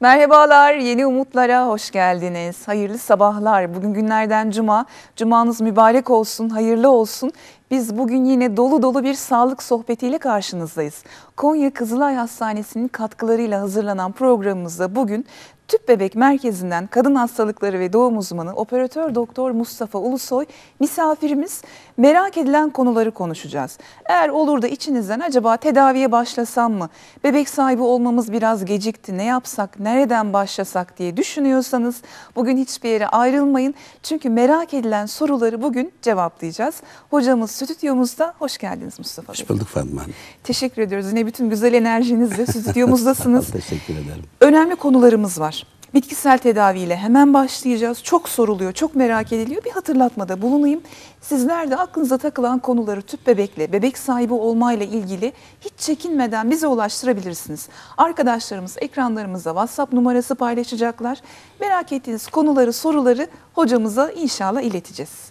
Merhabalar, yeni umutlara hoş geldiniz. Hayırlı sabahlar. Bugün günlerden cuma. Cumanız mübarek olsun, hayırlı olsun. Biz bugün yine dolu dolu bir sağlık sohbetiyle karşınızdayız. Konya Kızılay Hastanesi'nin katkılarıyla hazırlanan programımızda bugün Tüp Bebek Merkezi'nden kadın hastalıkları ve doğum uzmanı operatör doktor Mustafa Ulusoy misafirimiz merak edilen konuları konuşacağız. Eğer olur da içinizden acaba tedaviye başlasam mı? Bebek sahibi olmamız biraz gecikti. Ne yapsak, nereden başlasak diye düşünüyorsanız bugün hiçbir yere ayrılmayın. Çünkü merak edilen soruları bugün cevaplayacağız. Hocamız stüdyomuzda. Hoş geldiniz Mustafa Bey. Hoş bulduk Fatma Hanım. Teşekkür ediyoruz. Yine bütün güzel enerjinizle stüdyomuzdasınız. Teşekkür ederim. Önemli konularımız var. Bitkisel tedaviyle hemen başlayacağız. Çok soruluyor, çok merak ediliyor. Bir hatırlatmada bulunayım. Sizler de aklınıza takılan konuları tüp bebekle, bebek sahibi olmayla ilgili hiç çekinmeden bize ulaştırabilirsiniz. Arkadaşlarımız ekranlarımızda WhatsApp numarası paylaşacaklar. Merak ettiğiniz konuları, soruları hocamıza inşallah ileteceğiz.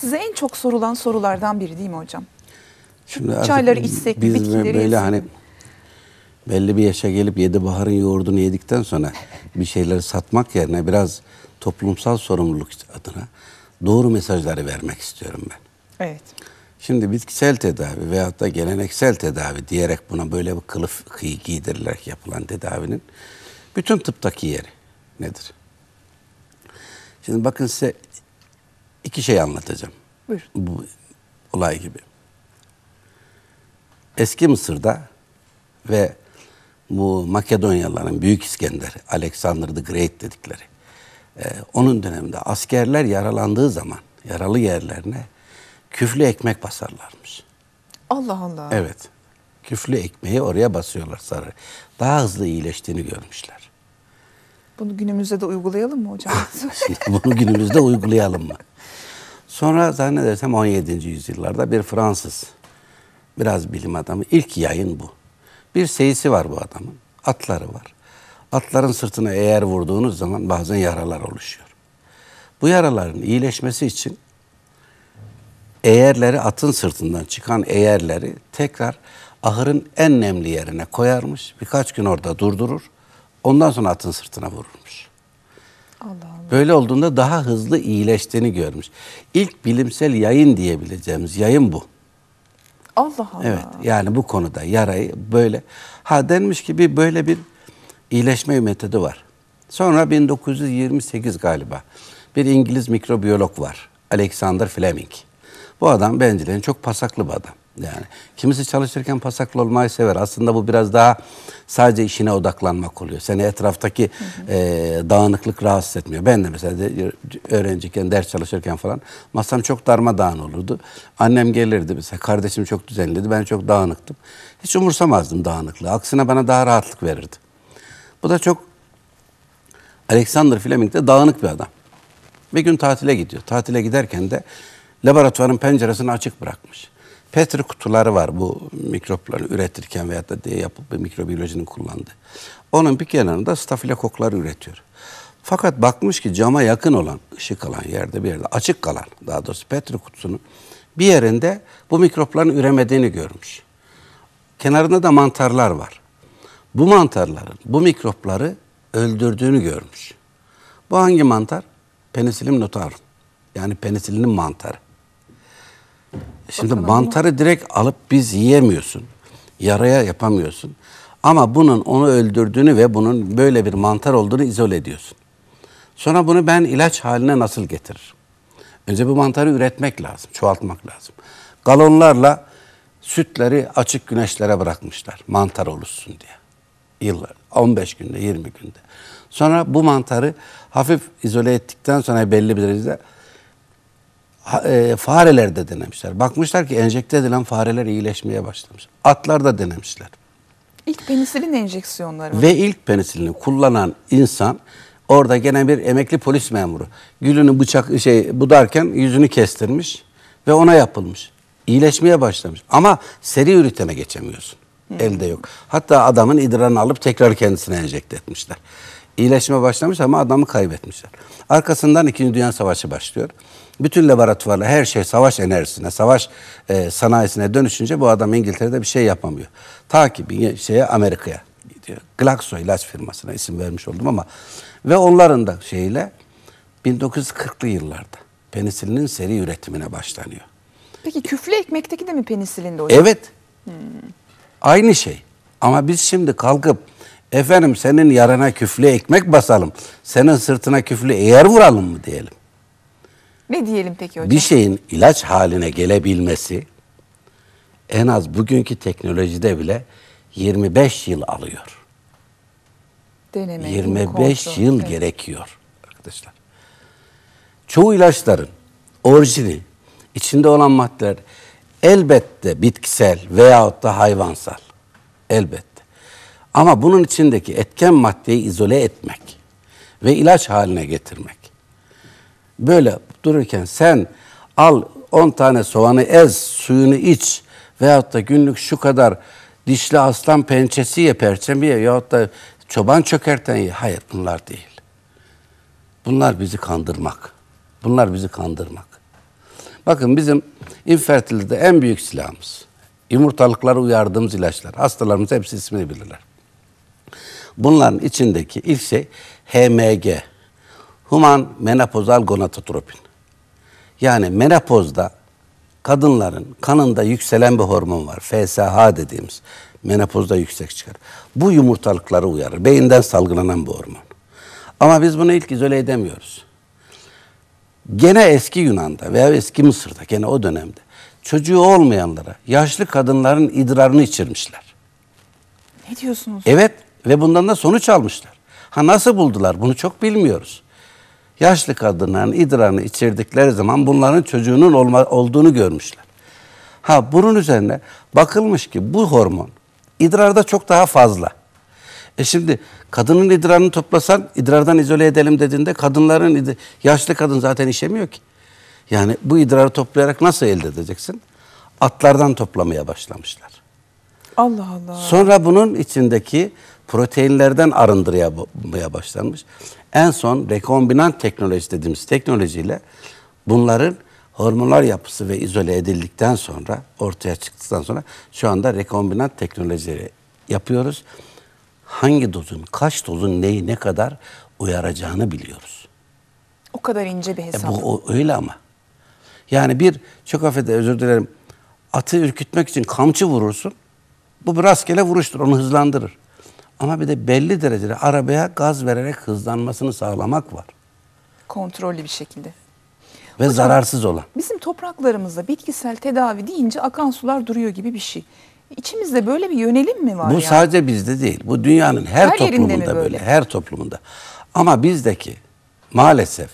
Size en çok sorulan sorulardan biri değil mi hocam? Şimdi Çayları içsek biz bitkileri böyle yesek hani belli bir yaşa gelip yedi baharın yoğurdunu yedikten sonra bir şeyleri satmak yerine biraz toplumsal sorumluluk adına doğru mesajları vermek istiyorum ben. Evet. Şimdi bitkisel tedavi veyahut da geleneksel tedavi diyerek buna böyle bir kılıf kıyı giydirilerek yapılan tedavinin bütün tıptaki yeri nedir? Şimdi bakın size iki şey anlatacağım. Buyurun. Bu olay gibi. Eski Mısır'da ve bu Makedonyalıların Büyük İskender, Alexander the Great dedikleri, e, onun döneminde askerler yaralandığı zaman yaralı yerlerine küflü ekmek basarlarmış. Allah Allah. Evet. Küflü ekmeği oraya basıyorlar sarı. Daha hızlı iyileştiğini görmüşler. Bunu günümüzde de uygulayalım mı hocam? Şimdi bunu günümüzde uygulayalım mı? Sonra zannedersem 17. yüzyıllarda bir Fransız, biraz bilim adamı, ilk yayın bu. Bir seyisi var bu adamın, atları var. Atların sırtına eğer vurduğunuz zaman bazen yaralar oluşuyor. Bu yaraların iyileşmesi için eğerleri atın sırtından çıkan eğerleri tekrar ahırın en nemli yerine koyarmış. Birkaç gün orada durdurur. Ondan sonra atın sırtına vururmuş. Allah Allah. Böyle olduğunda daha hızlı iyileştiğini görmüş. İlk bilimsel yayın diyebileceğimiz yayın bu. Allah Allah. Evet yani bu konuda yarayı böyle ha denmiş ki bir böyle bir iyileşme metodu var. Sonra 1928 galiba bir İngiliz mikrobiyolog var. Alexander Fleming. Bu adam bencilerin çok pasaklı bir adam. Yani kimisi çalışırken pasaklı olmayı sever. Aslında bu biraz daha sadece işine odaklanmak oluyor. Seni etraftaki e, dağınıklık rahatsız etmiyor. Ben de mesela de, öğrenciyken, ders çalışırken falan masam çok darmadağın olurdu. Annem gelirdi mesela kardeşim çok düzenliydi. Ben çok dağınıktım. Hiç umursamazdım dağınıklığı. Aksine bana daha rahatlık verirdi. Bu da çok Alexander Fleming de dağınık bir adam. Bir gün tatile gidiyor. Tatile giderken de laboratuvarın penceresini açık bırakmış. Petri kutuları var bu mikropları üretirken veyahut da diye yapıp bir mikrobiyolojinin kullandığı. Onun bir kenarında stafilokokları üretiyor. Fakat bakmış ki cama yakın olan, ışık alan yerde bir yerde, açık kalan daha doğrusu Petri kutusunun bir yerinde bu mikropların üremediğini görmüş. Kenarında da mantarlar var. Bu mantarların bu mikropları öldürdüğünü görmüş. Bu hangi mantar? Penicillium notarum. Yani penisilinin mantarı. Şimdi mantarı direkt alıp biz yiyemiyorsun. Yaraya yapamıyorsun. Ama bunun onu öldürdüğünü ve bunun böyle bir mantar olduğunu izole ediyorsun. Sonra bunu ben ilaç haline nasıl getiririm? Önce bu mantarı üretmek lazım, çoğaltmak lazım. Galonlarla sütleri açık güneşlere bırakmışlar mantar oluşsun diye. Yıllar, 15 günde, 20 günde. Sonra bu mantarı hafif izole ettikten sonra belli bir derecede e, farelerde denemişler. Bakmışlar ki enjekte edilen fareler iyileşmeye başlamış. Atlar da denemişler. İlk penisilin enjeksiyonları. Ve ilk penisilini kullanan insan orada gene bir emekli polis memuru. Gülünü bıçak şey budarken yüzünü kestirmiş ve ona yapılmış. İyileşmeye başlamış. Ama seri üretime geçemiyorsun. Elde yok. Hatta adamın idrarını alıp tekrar kendisine enjekte etmişler. İyileşme başlamış ama adamı kaybetmişler. Arkasından İkinci Dünya Savaşı başlıyor. Bütün laboratuvarlar her şey savaş enerjisine, savaş e, sanayisine dönüşünce bu adam İngiltere'de bir şey yapamıyor. Ta ki bir şeye Amerika'ya gidiyor. Glaxo ilaç firmasına isim vermiş oldum ama ve onların da şeyle 1940'lı yıllarda penisilinin seri üretimine başlanıyor. Peki küflü ekmekteki de mi penisilinde hocam? Evet. Aynı şey. Ama biz şimdi kalkıp efendim senin yarana küflü ekmek basalım, senin sırtına küflü eğer vuralım mı diyelim. Ne diyelim peki hocam? Bir şeyin ilaç haline gelebilmesi en az bugünkü teknolojide bile 25 yıl alıyor. Deneme, 25 kontrol. yıl Evet. gerekiyor arkadaşlar. Çoğu ilaçların orijini, içinde olan maddeler elbette bitkisel veyahut da hayvansal. Elbette. Ama bunun içindeki etken maddeyi izole etmek ve ilaç haline getirmek. Böyle dururken sen al 10 tane soğanı ez, suyunu iç veyahut da günlük şu kadar dişli aslan pençesi ye, perçemi ye veyahut da çoban çökerten ye. Hayır bunlar değil. Bunlar bizi kandırmak. Bunlar bizi kandırmak. Bakın bizim infertilite en büyük silahımız. Yumurtalıkları uyardığımız ilaçlar. Hastalarımız hepsi ismini bilirler. Bunların içindeki ilk şey HMG. Human Menopozal Gonadotropin. Yani menopozda kadınların kanında yükselen bir hormon var. FSH dediğimiz. Menopozda yüksek çıkar. Bu yumurtalıkları uyarır. Beyinden salgılanan bir hormon. Ama biz bunu ilk izole edemiyoruz. Gene eski Yunan'da veya eski Mısır'da gene o dönemde çocuğu olmayanlara yaşlı kadınların idrarını içirmişler. Ne diyorsunuz? Evet ve bundan da sonuç almışlar. Ha nasıl buldular bunu çok bilmiyoruz. Yaşlı kadınların idrarını içirdikleri zaman bunların çocuğunun olma, olduğunu görmüşler. Ha bunun üzerine bakılmış ki bu hormon idrarda çok daha fazla. E şimdi kadının idrarını toplasan idrardan izole edelim dediğinde kadınların yaşlı kadın zaten işemiyor ki. Yani bu idrarı toplayarak nasıl elde edeceksin? Atlardan toplamaya başlamışlar. Allah Allah. Sonra bunun içindeki proteinlerden arındırmaya başlanmış. En son rekombinant teknoloji dediğimiz teknolojiyle bunların hormonal yapısı ve izole edildikten sonra ortaya çıktıktan sonra şu anda rekombinant teknolojileri yapıyoruz. Hangi dozun, kaç dozun neyi ne kadar uyaracağını biliyoruz. O kadar ince bir E hesap. bu o- öyle ama. Yani bir çok affedersin özür dilerim. Atı ürkütmek için kamçı vurursun. Bu bir rastgele vuruştur. Onu hızlandırır. Ama bir de belli derecede arabaya gaz vererek hızlanmasını sağlamak var. Kontrollü bir şekilde. Ve zararsız olan. Bizim topraklarımızda bitkisel tedavi deyince akan sular duruyor gibi bir şey. İçimizde böyle bir yönelim mi var Bu ya? sadece bizde değil. Bu dünyanın her, Her toplumunda böyle? böyle? Her toplumunda. Ama bizdeki maalesef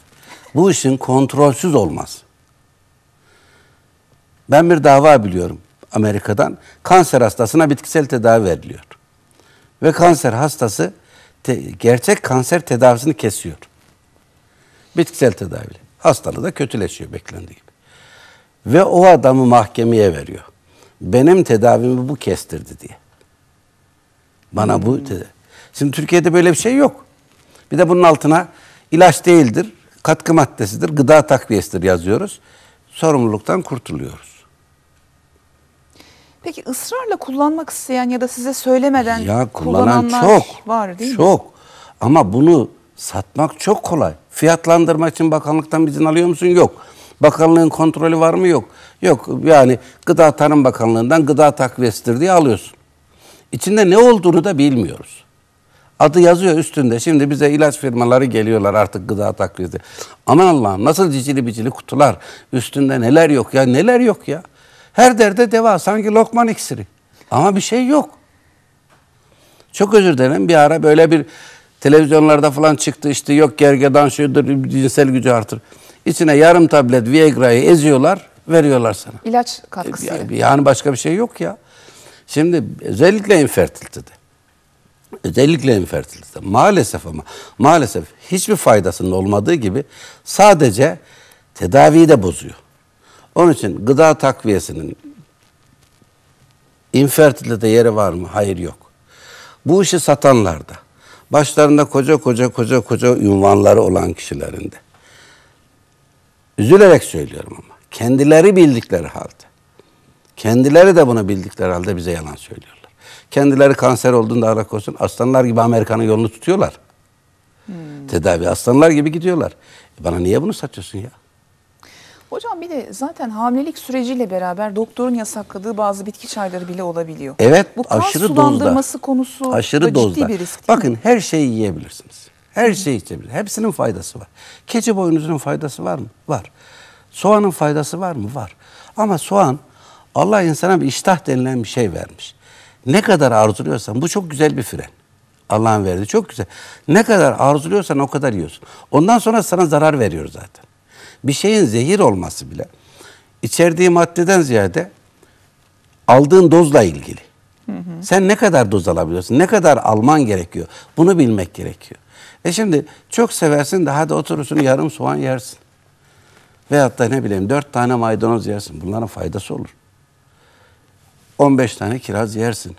bu işin kontrolsüz olmaz. Ben bir dava biliyorum Amerika'dan. Kanser hastasına bitkisel tedavi veriliyor. Ve kanser hastası te- gerçek kanser tedavisini kesiyor. Bitkisel tedaviyle. Hastalığı da kötüleşiyor beklendiği gibi. Ve o adamı mahkemeye veriyor. Benim tedavimi bu kestirdi diye. Bana bu dedi. Şimdi Türkiye'de böyle bir şey yok. Bir de bunun altına ilaç değildir, katkı maddesidir, gıda takviyesidir yazıyoruz. Sorumluluktan kurtuluyoruz. Peki ısrarla kullanmak isteyen ya da size söylemeden Ya kullanan kullananlar çok. var değil mi? çok. Ama bunu satmak çok kolay. Fiyatlandırmak için bakanlıktan izin alıyor musun? Yok. Bakanlığın kontrolü var mı? Yok. Yok. Yani Gıda Tarım Bakanlığı'ndan gıda takviyesidir diye alıyorsun. İçinde ne olduğunu da bilmiyoruz. Adı yazıyor üstünde. Şimdi bize ilaç firmaları geliyorlar artık gıda takviyesi. Aman Allah'ım nasıl cicili bicili kutular. Üstünde neler yok ya neler yok ya. Her derde deva sanki lokman iksiri. Ama bir şey yok. Çok özür dilerim bir ara böyle bir televizyonlarda falan çıktı işte yok gergedan şudur cinsel gücü artır. İçine yarım tablet Viagra'yı eziyorlar veriyorlar sana. İlaç katkısıyla. Yani- Yani başka bir şey yok ya. Şimdi özellikle infertilitede. Özellikle infertilite. Maalesef ama maalesef hiçbir faydasının olmadığı gibi sadece tedaviyi de bozuyor. Onun için gıda takviyesinin infertilite yeri var mı? Hayır yok. Bu işi satanlarda, başlarında koca koca koca koca ünvanları olan kişilerinde. Üzülerek söylüyorum ama. Kendileri bildikleri halde. Kendileri de bunu bildikleri halde bize yalan söylüyorlar. Kendileri kanser olduğunda Allah korusun aslanlar gibi Amerika'nın yolunu tutuyorlar. Tedavi aslanlar gibi gidiyorlar. E bana niye bunu satıyorsun ya? Hocam bir de zaten hamilelik süreciyle beraber doktorun yasakladığı bazı bitki çayları bile olabiliyor. Evet, Bu kan aşırı sulandırması dozda. konusu aşırı da dozda. ciddi bir risk? Bakın her şeyi yiyebilirsiniz. Her şeyi içebilirsiniz. Hepsinin faydası var. Keçi boynuzunun faydası var mı? Var. Soğanın faydası var mı? Var. Ama soğan Allah insana bir iştah denilen bir şey vermiş. Ne kadar arzuluyorsan bu çok güzel bir fren. Allah'ın verdiği çok güzel. Ne kadar arzuluyorsan o kadar yiyorsun. Ondan sonra sana zarar veriyor zaten. Bir şeyin zehir olması bile içerdiği maddeden ziyade aldığın dozla ilgili. Sen ne kadar doz alabiliyorsun? Ne kadar alman gerekiyor? Bunu bilmek gerekiyor. E şimdi çok seversin de hadi oturursun yarım soğan yersin. Veyahut da ne bileyim dört tane maydanoz yersin. Bunların faydası olur. 15 tane kiraz yersin.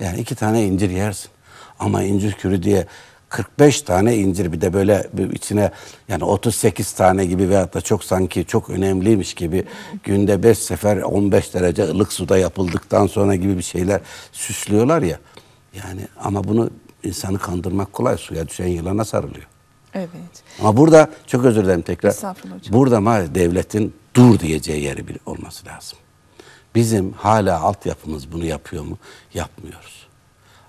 Yani iki tane incir yersin. Ama incir kürü diye 45 tane incir bir de böyle bir içine yani 38 tane gibi veyahut da çok sanki çok önemliymiş gibi günde 5 sefer 15 derece ılık suda yapıldıktan sonra gibi bir şeyler süslüyorlar ya. Yani ama bunu insanı kandırmak kolay. Suya düşen yılana sarılıyor. Evet. Ama burada çok özür dilerim tekrar. Burada maalesef devletin dur diyeceği yeri bir olması lazım. Bizim hala altyapımız bunu yapıyor mu? Yapmıyoruz.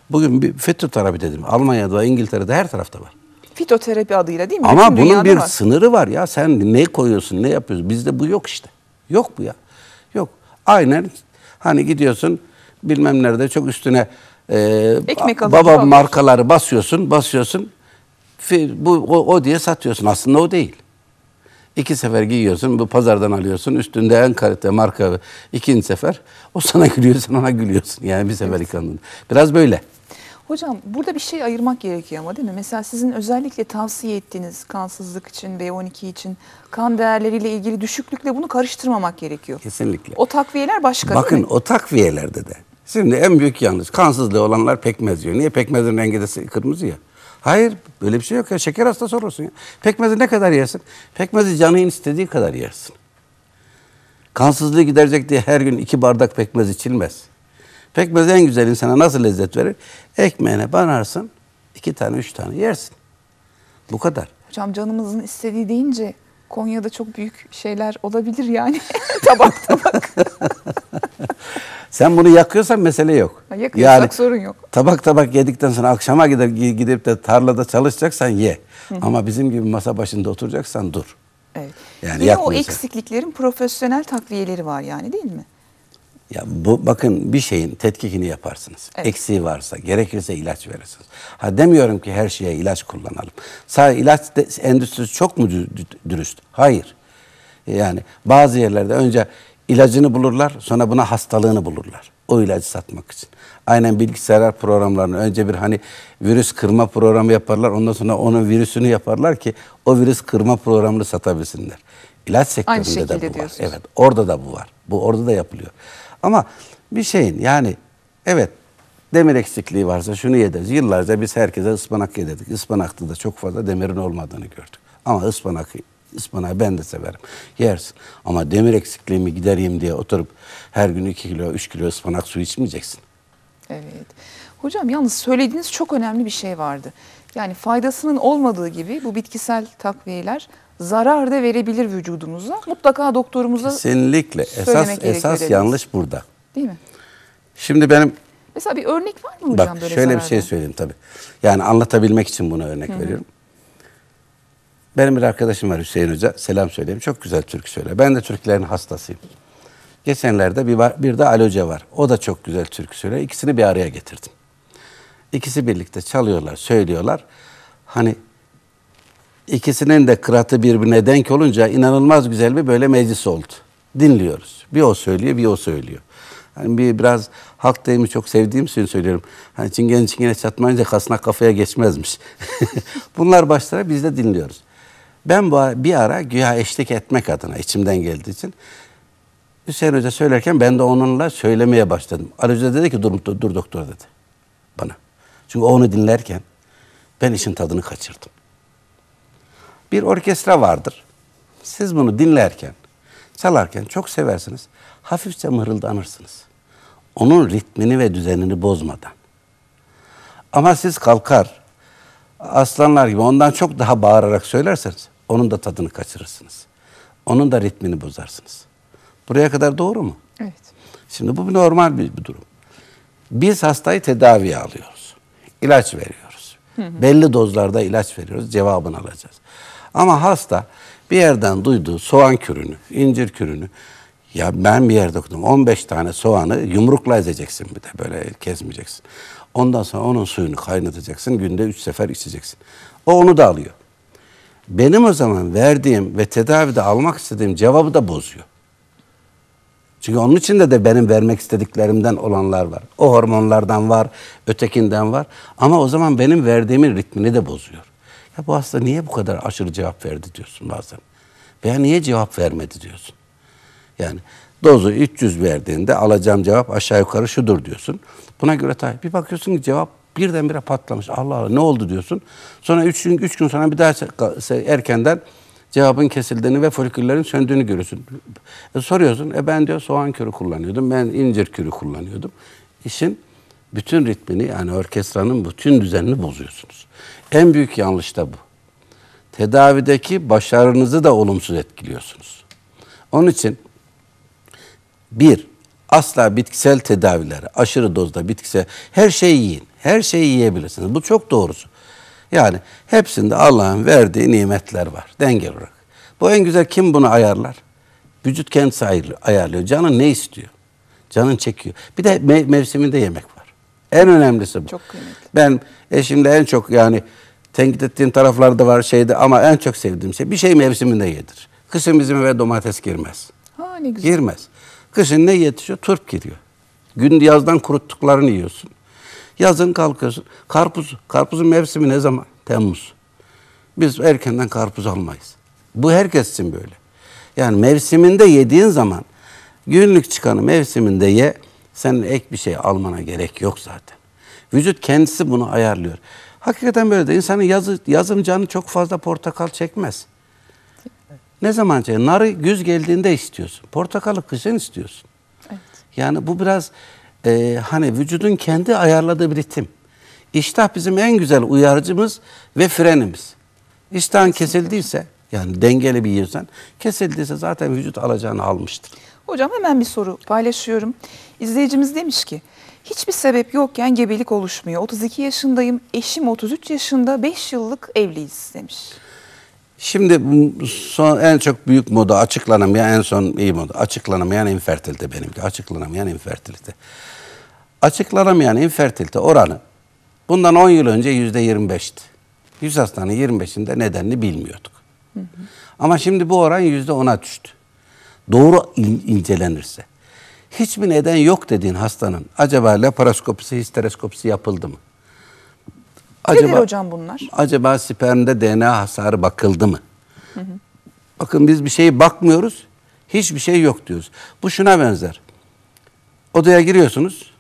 Bugün bir fitoterapi dedim. Almanya'da, İngiltere'de her tarafta var. Fitoterapi adıyla değil mi? Ama Bütün bunun bir var. sınırı var ya. Sen ne koyuyorsun, ne yapıyorsun? Bizde bu yok işte. Yok bu ya. Yok. Aynen hani gidiyorsun bilmem nerede çok üstüne e, Ekmek baba alıyorsun. markaları basıyorsun, basıyorsun. Bu o, o diye satıyorsun. Aslında o değil. İki sefer giyiyorsun, bu pazardan alıyorsun. Üstünde en kalite marka ikinci sefer. O sana gülüyor, sen ona gülüyorsun. Yani bir sefer yıkandın. Biraz böyle. Hocam burada bir şey ayırmak gerekiyor ama değil mi? Mesela sizin özellikle tavsiye ettiğiniz kansızlık için, B12 için kan değerleriyle ilgili düşüklükle bunu karıştırmamak gerekiyor. Kesinlikle. O takviyeler başka Bakın o takviyelerde de. Şimdi en büyük yanlış. Kansızlığı olanlar pekmez yiyor. Niye? Pekmezin rengi de kırmızı ya. Hayır böyle bir şey yok ya. Şeker hastası olursun ya. Pekmezi ne kadar yersin? Pekmezi canın istediği kadar yersin. Kansızlığı giderecek diye her gün iki bardak pekmez içilmez. Pekmez en güzel insana nasıl lezzet verir? Ekmeğine banarsın, iki tane, üç tane yersin. Bu kadar. Hocam canımızın istediği deyince Konya'da çok büyük şeyler olabilir yani. tabak tabak. Sen bunu yakıyorsan mesele yok. Yakıyorsak sorun yok. Tabak tabak yedikten sonra akşama gider gidip de tarlada çalışacaksan ye. Ama bizim gibi masa başında oturacaksan dur. Evet. Yani Yine o eksikliklerin profesyonel takviyeleri var yani değil mi? Ya bu bakın bir şeyin tetkikini yaparsınız. Evet. Eksiği varsa gerekirse ilaç verirsiniz. Ha demiyorum ki her şeye ilaç kullanalım. Sadece ilaç de- endüstrisi çok mu dü- dü- dürüst? Hayır. Yani bazı yerlerde önce ilacını bulurlar, sonra buna hastalığını bulurlar. O ilacı satmak için. Aynen bilgisayar programlarını önce bir hani virüs kırma programı yaparlar. Ondan sonra onun virüsünü yaparlar ki o virüs kırma programını satabilsinler. İlaç sektöründe de bu var. diyorsunuz. Evet, orada da bu var. Bu orada da yapılıyor. Ama bir şeyin yani evet demir eksikliği varsa şunu yederiz. Yıllarca biz herkese ıspanak yedirdik. Ispanakta da çok fazla demirin olmadığını gördük. Ama ıspanak ıspanağı ben de severim. Yersin. Ama demir eksikliğimi gidereyim diye oturup her gün 2 kilo, 3 kilo ıspanak suyu içmeyeceksin. Evet. Hocam yalnız söylediğiniz çok önemli bir şey vardı. Yani faydasının olmadığı gibi bu bitkisel takviyeler zarar da verebilir vücudumuza. Mutlaka doktorumuza Kesinlikle. Esas esas yanlış burada. değil mi? Şimdi benim Mesela bir örnek var mı hocam Bak böyle şöyle bir zarardan? şey söyleyeyim tabii. Yani anlatabilmek için buna örnek veriyorum. Benim bir arkadaşım var Hüseyin Hoca. Selam söyleyeyim. Çok güzel türkü söyler. Ben de türkülerin hastasıyım. Geçenlerde bir, var- bir de Ali Hoca var. O da çok güzel türkü söyler. İkisini bir araya getirdim. İkisi birlikte çalıyorlar, söylüyorlar. Hani ikisinin de kıratı birbirine denk olunca inanılmaz güzel bir böyle meclis oldu. Dinliyoruz. Bir o söylüyor, bir o söylüyor. Hani bir biraz halk deyimi çok sevdiğim için söylüyorum. Hani çingen çingene çatmayınca kasnak kafaya geçmezmiş. Bunlar başlara biz de dinliyoruz. Ben bu bir ara güya eşlik etmek adına içimden geldiği için Hüseyin Hoca söylerken ben de onunla söylemeye başladım. Ali Hoca dedi ki dur, dur, doktor dedi bana. Çünkü onu dinlerken ben işin tadını kaçırdım. Bir orkestra vardır. Siz bunu dinlerken, çalarken çok seversiniz. Hafifçe mırıldanırsınız. Onun ritmini ve düzenini bozmadan. Ama siz kalkar aslanlar gibi ondan çok daha bağırarak söylerseniz onun da tadını kaçırırsınız. Onun da ritmini bozarsınız. Buraya kadar doğru mu? Evet. Şimdi bu bir normal bir, bir durum. Biz hastayı tedaviye alıyoruz. İlaç veriyoruz. Belli dozlarda ilaç veriyoruz. Cevabını alacağız. Ama hasta bir yerden duyduğu soğan kürünü, incir kürünü ya ben bir yerde okudum. 15 tane soğanı yumrukla ezeceksin bir de böyle kesmeyeceksin. Ondan sonra onun suyunu kaynatacaksın. Günde 3 sefer içeceksin. O onu da alıyor. Benim o zaman verdiğim ve tedavide almak istediğim cevabı da bozuyor. Çünkü onun içinde de benim vermek istediklerimden olanlar var. O hormonlardan var, ötekinden var. Ama o zaman benim verdiğimin ritmini de bozuyor. Ya bu hasta niye bu kadar aşırı cevap verdi diyorsun bazen. Veya niye cevap vermedi diyorsun. Yani dozu 300 verdiğinde alacağım cevap aşağı yukarı şudur diyorsun. Buna göre tabii bir bakıyorsun ki cevap birdenbire patlamış. Allah Allah ne oldu diyorsun. Sonra 3 gün, üç gün sonra bir daha erkenden cevabın kesildiğini ve foliküllerin söndüğünü görüyorsun. E, soruyorsun, e ben diyor soğan kürü kullanıyordum, ben incir kürü kullanıyordum. İşin bütün ritmini yani orkestranın bütün düzenini bozuyorsunuz. En büyük yanlış da bu. Tedavideki başarınızı da olumsuz etkiliyorsunuz. Onun için bir, asla bitkisel tedavileri, aşırı dozda bitkisel, her şeyi yiyin. Her şeyi yiyebilirsiniz. Bu çok doğrusu. Yani hepsinde Allah'ın verdiği nimetler var dengeli olarak. Bu en güzel kim bunu ayarlar? Vücut kendisi ayarlıyor. Canın ne istiyor? Canın çekiyor. Bir de mev- mevsiminde yemek var. En önemlisi bu. Çok kıymetli. Ben eşimle en çok yani tenkit ettiğim taraflarda var şeyde ama en çok sevdiğim şey bir şey mevsiminde yedir. Kışın bizim eve domates girmez. Ha ne güzel. Girmez. Kışın ne yetişiyor? Turp giriyor. Gün yazdan kuruttuklarını yiyorsun. Yazın kalkıyorsun. Karpuz. Karpuzun mevsimi ne zaman? Temmuz. Biz erkenden karpuz almayız. Bu herkes için böyle. Yani mevsiminde yediğin zaman günlük çıkanı mevsiminde ye. Senin ek bir şey almana gerek yok zaten. Vücut kendisi bunu ayarlıyor. Hakikaten böyle de insanın yazı, yazın canı çok fazla portakal çekmez. Ne zaman çeker? Narı güz geldiğinde istiyorsun. Portakalı kışın istiyorsun. Evet. Yani bu biraz e, hani vücudun kendi ayarladığı bir ritim. İştah bizim en güzel uyarıcımız ve frenimiz. İştahın kesildiyse yani dengeli bir yiyorsan kesildiyse zaten vücut alacağını almıştır. Hocam hemen bir soru paylaşıyorum. İzleyicimiz demiş ki hiçbir sebep yokken gebelik oluşmuyor. 32 yaşındayım, eşim 33 yaşında, 5 yıllık evliyiz demiş. Şimdi son en çok büyük moda açıklanamayan en son iyi moda açıklanamayan infertilite benimki. Açıklanamayan infertilite. Açıklanamayan infertilite oranı bundan 10 yıl önce yüzde 25'ti. 100 hastanın 25'inde nedenini bilmiyorduk. Ama şimdi bu oran yüzde 10'a düştü. Doğru in- incelenirse. Hiçbir neden yok dediğin hastanın acaba laparoskopisi, histereskopisi yapıldı mı? Nedir hocam bunlar? Acaba spermde DNA hasarı bakıldı mı? Bakın biz bir şeye bakmıyoruz. Hiçbir şey yok diyoruz. Bu şuna benzer. Odaya giriyorsunuz.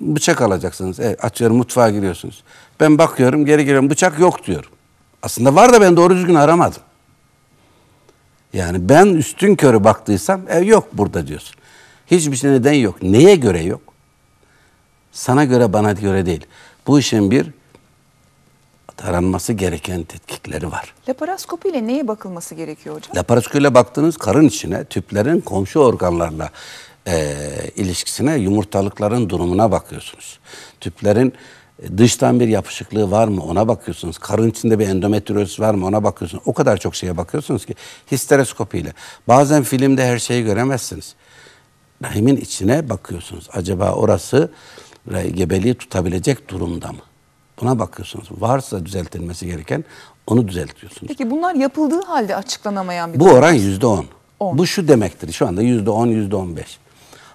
Bıçak alacaksınız. Evet, açıyorum mutfağa giriyorsunuz. Ben bakıyorum geri geliyorum bıçak yok diyorum. Aslında var da ben doğru düzgün aramadım. Yani ben üstün körü baktıysam ev yok burada diyorsun. Hiçbir şey neden yok. Neye göre yok? Sana göre bana göre değil. Bu işin bir taranması gereken tetkikleri var. Laparoskopi ile neye bakılması gerekiyor hocam? Laparoskopuyla baktığınız karın içine tüplerin komşu organlarla e, ilişkisine, yumurtalıkların durumuna bakıyorsunuz. Tüplerin dıştan bir yapışıklığı var mı ona bakıyorsunuz. Karın içinde bir endometrioz var mı ona bakıyorsunuz. O kadar çok şeye bakıyorsunuz ki histeroskopiyle. Bazen filmde her şeyi göremezsiniz. Rahimin içine bakıyorsunuz. Acaba orası gebeliği tutabilecek durumda mı? Buna bakıyorsunuz. Varsa düzeltilmesi gereken onu düzeltiyorsunuz. Peki bunlar yapıldığı halde açıklanamayan bir Bu oran yüzde. On. Bu şu demektir. Şu anda yüzde on, yüzde on beş.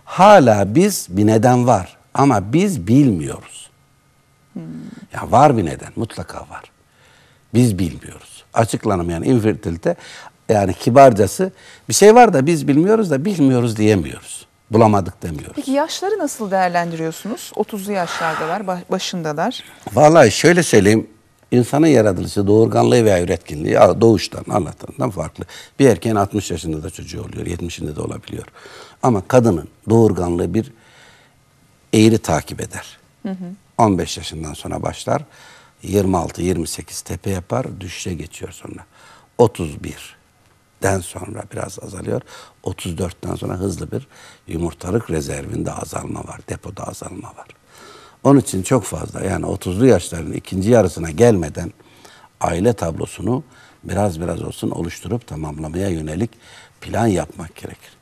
Hala biz bir neden var ama biz bilmiyoruz. Ya var bir neden mutlaka var. Biz bilmiyoruz. Açıklanamayan infertilite yani kibarcası bir şey var da biz bilmiyoruz da bilmiyoruz diyemiyoruz. Bulamadık demiyoruz. Peki yaşları nasıl değerlendiriyorsunuz? 30'lu yaşlardalar, ba- başındalar. Vallahi şöyle söyleyeyim. İnsanın yaratılışı doğurganlığı veya üretkinliği doğuştan Allah'tan farklı. Bir erkeğin 60 yaşında da çocuğu oluyor, 70'inde de olabiliyor. Ama kadının doğurganlığı bir eğri takip eder. 15 yaşından sonra başlar. 26-28 tepe yapar, düşüşe geçiyor sonra. 31'den sonra biraz azalıyor. 34'ten sonra hızlı bir yumurtalık rezervinde azalma var, depoda azalma var. Onun için çok fazla yani 30'lu yaşların ikinci yarısına gelmeden aile tablosunu biraz biraz olsun oluşturup tamamlamaya yönelik plan yapmak gerekir.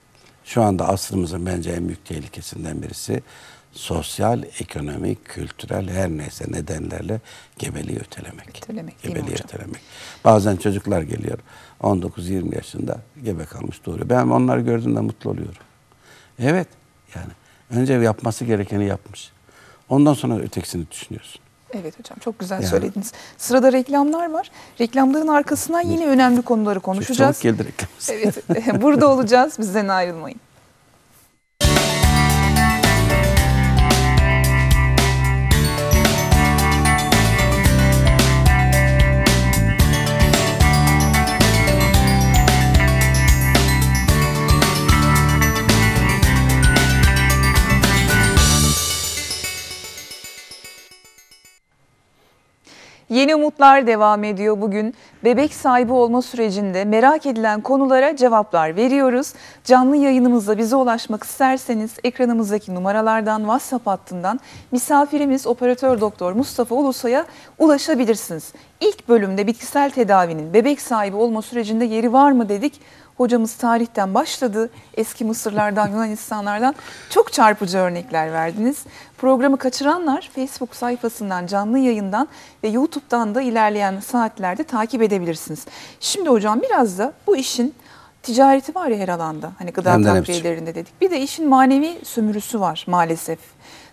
Şu anda asrımızın bence en büyük tehlikesinden birisi sosyal, ekonomik, kültürel her neyse nedenlerle gebeliği ötelemek. Ötelemek, gebeliği ötelemek. Bazen çocuklar geliyor 19-20 yaşında gebe kalmış doğuruyor. Ben onları gördüğümde mutlu oluyorum. Evet yani önce yapması gerekeni yapmış. Ondan sonra ötekisini düşünüyorsun. Evet hocam çok güzel Yani. söylediniz. Sırada reklamlar var. Reklamların arkasından yine önemli konuları konuşacağız. Çok geldi reklam. Evet burada olacağız. Bizden ayrılmayın. Yeni Umutlar devam ediyor bugün. Bebek sahibi olma sürecinde merak edilen konulara cevaplar veriyoruz. Canlı yayınımızda bize ulaşmak isterseniz ekranımızdaki numaralardan WhatsApp hattından misafirimiz operatör doktor Mustafa Ulusoy'a ulaşabilirsiniz. İlk bölümde bitkisel tedavinin bebek sahibi olma sürecinde yeri var mı dedik. Hocamız tarihten başladı. Eski Mısırlardan, Yunanistanlardan çok çarpıcı örnekler verdiniz. Programı kaçıranlar Facebook sayfasından, canlı yayından ve YouTube'dan da ilerleyen saatlerde takip edebilirsiniz. Şimdi hocam biraz da bu işin ticareti var ya her alanda. Hani gıda takviyelerinde dedik. Bir de işin manevi sömürüsü var maalesef.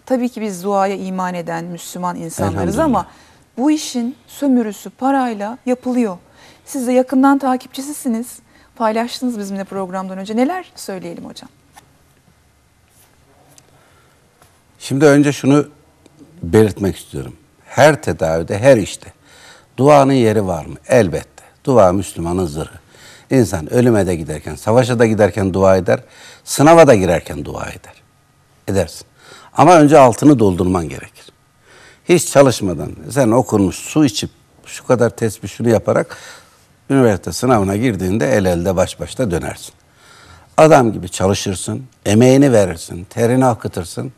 Tabii ki biz duaya iman eden Müslüman insanlarız ama bu işin sömürüsü parayla yapılıyor. Siz de yakından takipçisisiniz. Paylaştınız bizimle programdan önce. Neler söyleyelim hocam? Şimdi önce şunu belirtmek istiyorum. Her tedavide, her işte duanın yeri var mı? Elbette. Dua Müslümanın zırhı. İnsan ölüme de giderken, savaşa da giderken dua eder, sınava da girerken dua eder. Edersin. Ama önce altını doldurman gerekir. Hiç çalışmadan, sen okunmuş, su içip, şu kadar tesbih şunu yaparak üniversite sınavına girdiğinde el elde baş başta dönersin. Adam gibi çalışırsın, emeğini verirsin, terini akıtırsın.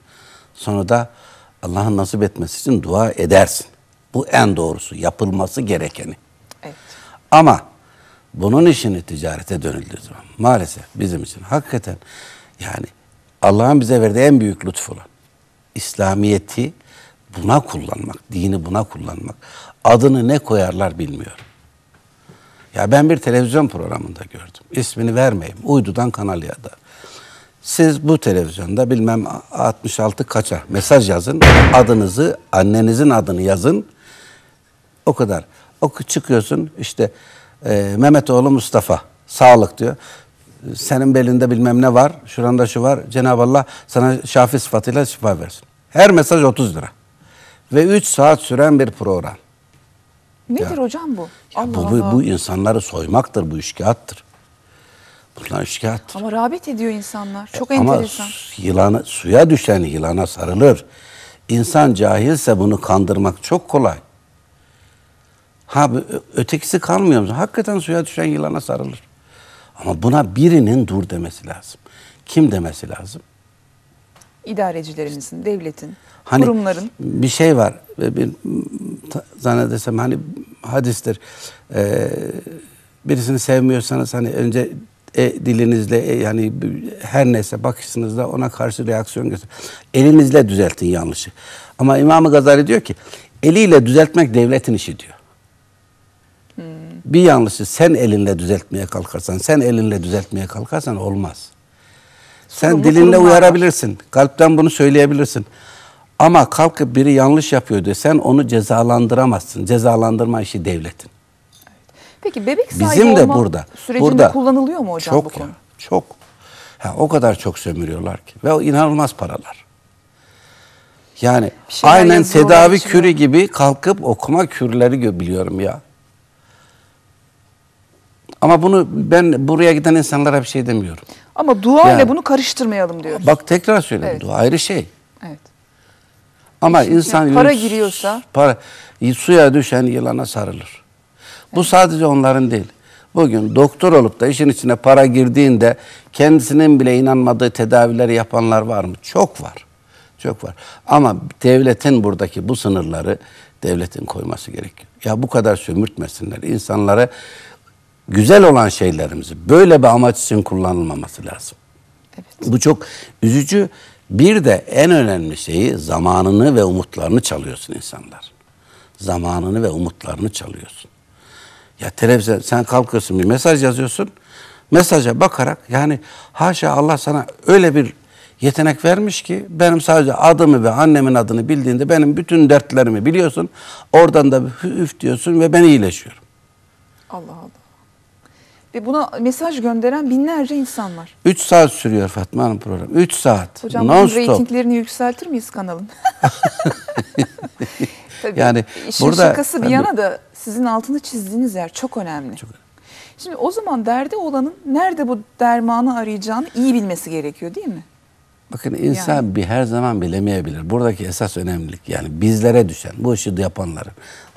Sonra da Allah'ın nasip etmesi için dua edersin. Bu en doğrusu, yapılması gerekeni. Evet. Ama bunun işini ticarete dönüldüğü zaman maalesef bizim için hakikaten yani Allah'ın bize verdiği en büyük lütfu olan İslamiyeti buna kullanmak, dini buna kullanmak. Adını ne koyarlar bilmiyorum. Ya ben bir televizyon programında gördüm. İsmini vermeyeyim. Uydudan Kanal Y'da. Siz bu televizyonda bilmem 66 kaça mesaj yazın. Adınızı, annenizin adını yazın. O kadar. O çıkıyorsun işte e, Mehmetoğlu Mustafa sağlık diyor. Senin belinde bilmem ne var, şuranda şu var. Cenab-ı Allah sana şafi sıfatıyla şifa versin. Her mesaj 30 lira. Ve 3 saat süren bir program. Nedir hocam bu? Ya Allah bu, bu, Allah. bu insanları soymaktır, bu işkihattır. Bunlar işkihattır. Ama rağbet ediyor insanlar. Çok Ama enteresan. su- yılanı, suya düşen yılana sarılır. İnsan cahilse bunu kandırmak çok kolay. Ha ötekisi kalmıyor mu? Hakikaten suya düşen yılana sarılır. Ama buna birinin dur demesi lazım. Kim demesi lazım? İdarecilerimizin, devletin, Hani kurumların. bir şey var. ve Bir, zannedersem hani hadistir. Ee, birisini sevmiyorsanız hani önce e, dilinizle e, yani her neyse bakışınızla ona karşı reaksiyon göster. Elinizle düzeltin yanlışı. Ama İmam-ı Gazali diyor ki eliyle düzeltmek devletin işi diyor. Bir yanlışı sen elinle düzeltmeye kalkarsan, sen elinle düzeltmeye kalkarsan olmaz. Sen dilinle uyarabilirsin. Kalpten bunu söyleyebilirsin. Ama kalkıp biri yanlış yapıyor diye sen onu cezalandıramazsın. Cezalandırma işi devletin. Peki bebek sahibi Bizim de olma burada. sürecinde burada kullanılıyor mu hocam çok bu konu? Ya, çok. Ha, o kadar çok sömürüyorlar ki. Ve o inanılmaz paralar. Yani aynen tedavi kürü gibi kalkıp okuma kürleri biliyorum ya. Ama bunu ben buraya giden insanlara bir şey demiyorum. Ama dua ile Yani- bunu karıştırmayalım diyoruz. Bak tekrar söyleyeyim. Evet. Dua ayrı şey. Evet. Ama Çünkü insan para yürü- giriyorsa- para suya düşen yılana sarılır. Bu sadece onların değil. Bugün doktor olup da işin içine para girdiğinde kendisinin bile inanmadığı tedavileri yapanlar var mı? Çok var. Çok var. Ama devletin buradaki bu sınırları devletin koyması gerekiyor. Ya bu kadar sömürtmesinler. İnsanlara güzel olan şeylerimizi böyle bir amaç için kullanılmaması lazım. Evet. Bu çok üzücü. Bir de en önemli şeyi zamanını ve umutlarını çalıyorsun insanlar. Zamanını ve umutlarını çalıyorsun. Ya televizyon sen kalkıyorsun bir mesaj yazıyorsun. Mesaja bakarak yani haşa Allah sana öyle bir yetenek vermiş ki benim sadece adımı ve annemin adını bildiğinde benim bütün dertlerimi biliyorsun. Oradan da üf diyorsun ve ben iyileşiyorum. Allah Allah. Ve buna mesaj gönderen binlerce insan var. 3 saat sürüyor Fatma Hanım program. 3 saat. Hocam bunun Non-stop. reytinglerini yükseltir miyiz kanalın? Tabii. Yani İşin burada- şakası bir yana da sizin altını çizdiğiniz yer çok önemli. Şimdi o zaman derdi olanın nerede bu dermanı arayacağını iyi bilmesi gerekiyor değil mi? Bakın insan Yani. bir her zaman bilemeyebilir. Buradaki esas önemlilik yani bizlere düşen bu işi yapanların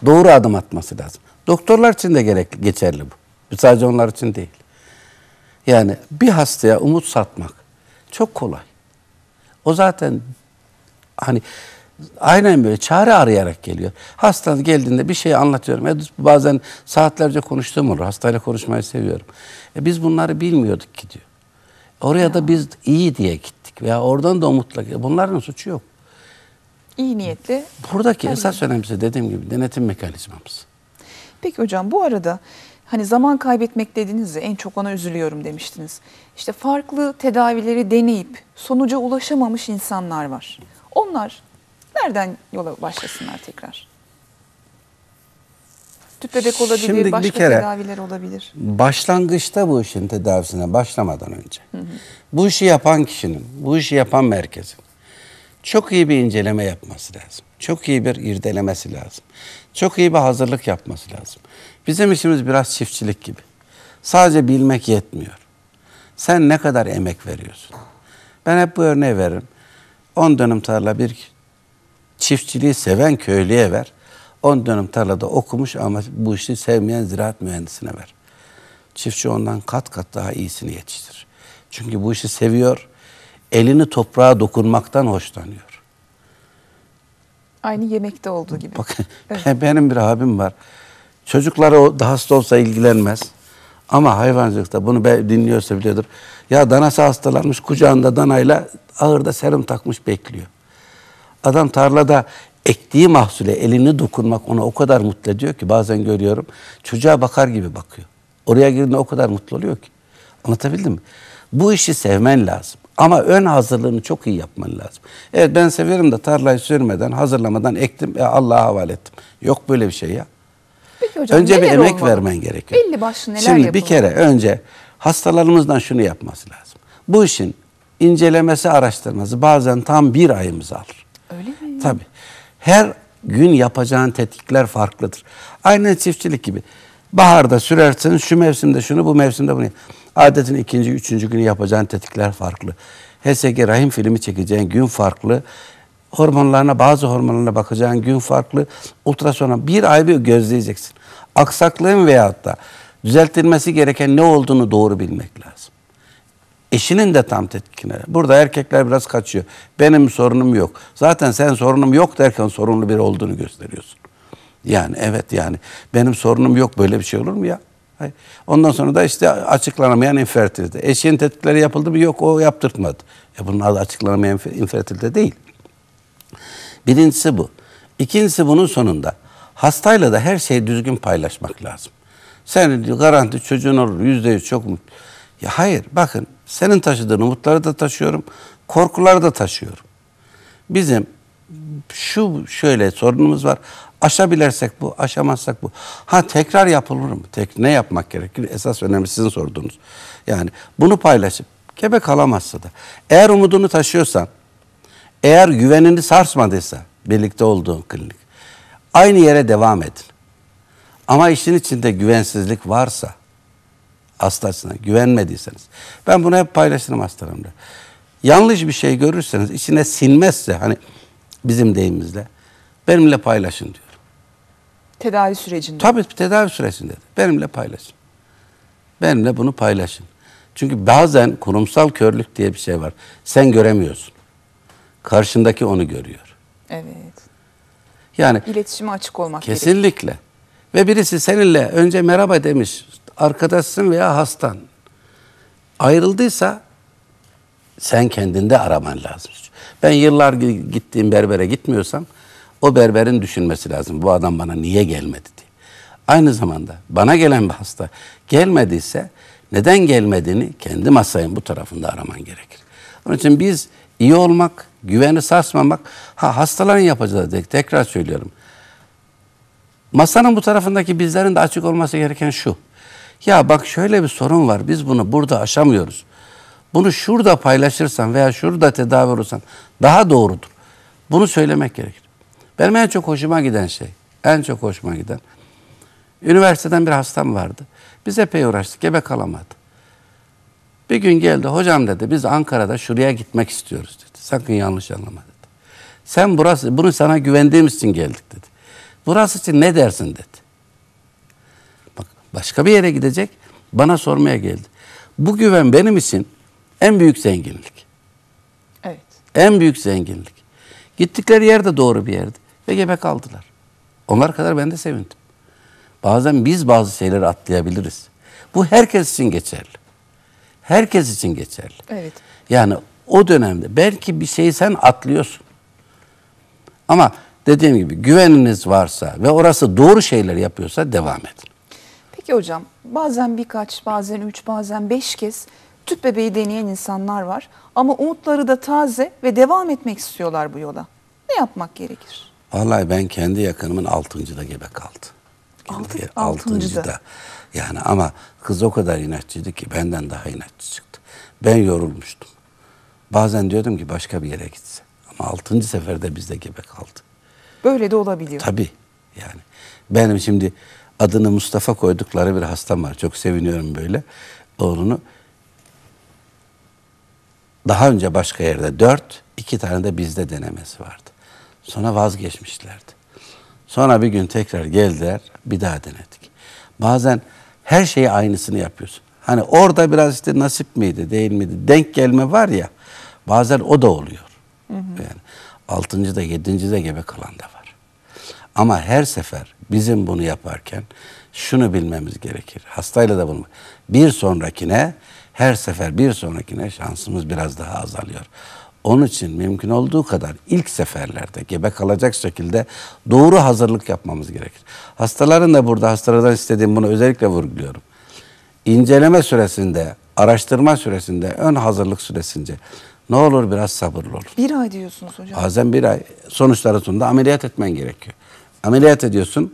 doğru adım atması lazım. Doktorlar için de gerek geçerli bu. Bu Sadece onlar için değil. Yani bir hastaya umut satmak çok kolay. O zaten hani aynen böyle çare arayarak geliyor. Hasta geldiğinde bir şey anlatıyorum. E, bazen saatlerce konuştuğum olur. Hastayla konuşmayı seviyorum. E, biz bunları bilmiyorduk ki diyor. Oraya da biz iyi diye gittik veya oradan da umutla. Bunların suçu yok. İyi niyetli. Buradaki esas önemlisi dediğim gibi denetim mekanizmamız. Peki hocam bu arada hani zaman kaybetmek dediniz ya en çok ona üzülüyorum demiştiniz. İşte farklı tedavileri deneyip sonuca ulaşamamış insanlar var. Onlar nereden yola başlasınlar tekrar? Tüp bebek olabilir, Şimdi bir başka kere- tedaviler olabilir. Başlangıçta bu işin tedavisine başlamadan önce bu işi yapan kişinin, bu işi yapan merkezin çok iyi bir inceleme yapması lazım. Çok iyi bir irdelemesi lazım. Çok iyi bir hazırlık yapması lazım. Bizim işimiz biraz çiftçilik gibi. Sadece bilmek yetmiyor. Sen ne kadar emek veriyorsun? Ben hep bu örneği veririm. 10 dönüm tarla bir çiftçiliği seven köylüye ver. 10 dönüm tarlada okumuş ama bu işi sevmeyen ziraat mühendisine ver. Çiftçi ondan kat kat daha iyisini yetiştirir. Çünkü bu işi seviyor. Elini toprağa dokunmaktan hoşlanıyor. Aynı yemekte olduğu gibi. Bakın Evet. benim bir abim var. Çocukları o da hasta olsa ilgilenmez. Ama hayvancılıkta bunu dinliyorsa biliyordur. Ya danası hastalanmış kucağında danayla ağırda serum takmış bekliyor. Adam tarlada ektiği mahsule elini dokunmak ona o kadar mutlu ediyor ki bazen görüyorum. Çocuğa bakar gibi bakıyor. Oraya girdiğinde o kadar mutlu oluyor ki. Anlatabildim mi? Bu işi sevmen lazım. Ama ön hazırlığını çok iyi yapman lazım. Evet ben severim de tarlayı sürmeden, hazırlamadan ektim. Ya Allah'a havale ettim. Yok böyle bir şey ya. Peki hocam önce bir emek olmalı? vermen gerekiyor. Belli başlı neler Şimdi bir yapılmalı? kere önce hastalarımızdan şunu yapması lazım. Bu işin incelemesi, araştırması bazen tam bir ayımızı alır. Öyle mi? Tabii. Her gün yapacağın tetkikler farklıdır. Aynen çiftçilik gibi. Baharda sürersin, şu mevsimde şunu, bu mevsimde bunu. Adetin ikinci, üçüncü günü yapacağın tetkikler farklı. HSG rahim filmi çekeceğin gün farklı. Hormonlarına, bazı hormonlarına bakacağın gün farklı. Ultrasona bir ay bir gözleyeceksin. Aksaklığın veyahut da düzeltilmesi gereken ne olduğunu doğru bilmek lazım. Eşinin de tam tetkikine. Burada erkekler biraz kaçıyor. Benim sorunum yok. Zaten sen sorunum yok derken sorunlu biri olduğunu gösteriyorsun. Yani evet yani benim sorunum yok böyle bir şey olur mu ya? Hayır. Ondan sonra da işte açıklanamayan infertilite. Eşinin tetkikleri yapıldı mı? Yok o yaptırtmadı. E bunun adı açıklanamayan infertilite değil. Birincisi bu. İkincisi bunun sonunda hastayla da her şeyi düzgün paylaşmak lazım. Senin garanti çocuğun olur yüzde yüz çok mutlu. Ya hayır bakın senin taşıdığın umutları da taşıyorum, korkuları da taşıyorum. Bizim şu şöyle sorunumuz var. Aşabilirsek bu, aşamazsak bu. Ha tekrar yapılır mı? Tek ne yapmak gerekir? Esas önemli sizin sorduğunuz. Yani bunu paylaşıp gebe kalamazsa da. Eğer umudunu taşıyorsan, eğer güvenini sarsmadıysa birlikte olduğun klinik, aynı yere devam edin. Ama işin içinde güvensizlik varsa, hastasına güvenmediyseniz, ben bunu hep paylaşırım hastalarımda. Yanlış bir şey görürseniz, içine sinmezse, hani bizim deyimimizle benimle paylaşın diyor. Tedavi sürecinde. Tabii tedavi süresinde de benimle paylaşın. Benimle bunu paylaşın. Çünkü bazen kurumsal körlük diye bir şey var. Sen göremiyorsun. Karşındaki onu görüyor. Evet. Yani İletişime açık olmak kesinlikle. Ve birisi seninle önce merhaba demiş. Arkadaşsın veya hastan. Ayrıldıysa sen kendinde araman lazım. Ben yıllar gittiğim berbere gitmiyorsam o berberin düşünmesi lazım. Bu adam bana niye gelmedi diye. Aynı zamanda bana gelen bir hasta gelmediyse neden gelmediğini kendi masayın bu tarafında araman gerekir. Onun için biz iyi olmak, güveni sarsmamak, ha hastaların yapacağı de, tekrar söylüyorum. Masanın bu tarafındaki bizlerin de açık olması gereken şu. Ya bak şöyle bir sorun var. Biz bunu burada aşamıyoruz. Bunu şurada paylaşırsan veya şurada tedavi olursan daha doğrudur. Bunu söylemek gerekir. Benim en çok hoşuma giden şey, en çok hoşuma giden. Üniversiteden bir hastam vardı. Biz epey uğraştık, gebe kalamadı. Bir gün geldi, hocam dedi, biz Ankara'da şuraya gitmek istiyoruz dedi. Sakın yanlış anlama dedi. Sen burası, bunu sana güvendiğimiz için geldik dedi. Burası için ne dersin dedi. Bak başka bir yere gidecek, bana sormaya geldi. Bu güven benim için en büyük zenginlik. Evet. En büyük zenginlik. Gittikleri yer de doğru bir yerdi. Ve gebe kaldılar. Onlar kadar ben de sevindim. Bazen biz bazı şeyleri atlayabiliriz. Bu herkes için geçerli. Herkes için geçerli. Evet. Yani o dönemde belki bir şeyi sen atlıyorsun. Ama dediğim gibi güveniniz varsa ve orası doğru şeyler yapıyorsa devam edin. Peki hocam bazen birkaç, bazen üç, bazen beş kez tüp bebeği deneyen insanlar var. Ama umutları da taze ve devam etmek istiyorlar bu yola. Ne yapmak gerekir? Vallahi ben kendi yakınımın altıncıda gebe kaldı. Altı- altıncıda. altıncıda. Yani ama kız o kadar inatçıydı ki benden daha inatçı çıktı. Ben yorulmuştum. Bazen diyordum ki başka bir yere gitse. Ama altıncı seferde bizde gebe kaldı. Böyle de olabiliyor. Tabii yani. Benim şimdi adını Mustafa koydukları bir hastam var. Çok seviniyorum böyle. Oğlunu daha önce başka yerde dört, iki tane de bizde denemesi vardı. Sonra vazgeçmişlerdi. Sonra bir gün tekrar geldiler, bir daha denedik. Bazen her şeyi aynısını yapıyorsun. Hani orada biraz işte nasip miydi, değil miydi, denk gelme var ya, bazen o da oluyor. Yani altıncı da yedinci de gebe kalan da var. Ama her sefer bizim bunu yaparken şunu bilmemiz gerekir. Hastayla da bunu. Bir sonrakine her sefer bir sonrakine şansımız biraz daha azalıyor. Onun için mümkün olduğu kadar ilk seferlerde gebe kalacak şekilde doğru hazırlık yapmamız gerekir. Hastaların da burada hastalardan istediğim bunu özellikle vurguluyorum. İnceleme süresinde, araştırma süresinde, ön hazırlık süresince ne olur biraz sabırlı olur. Bir ay diyorsunuz hocam. Bazen bir ay sonuçları sonunda ameliyat etmen gerekiyor. Ameliyat ediyorsun,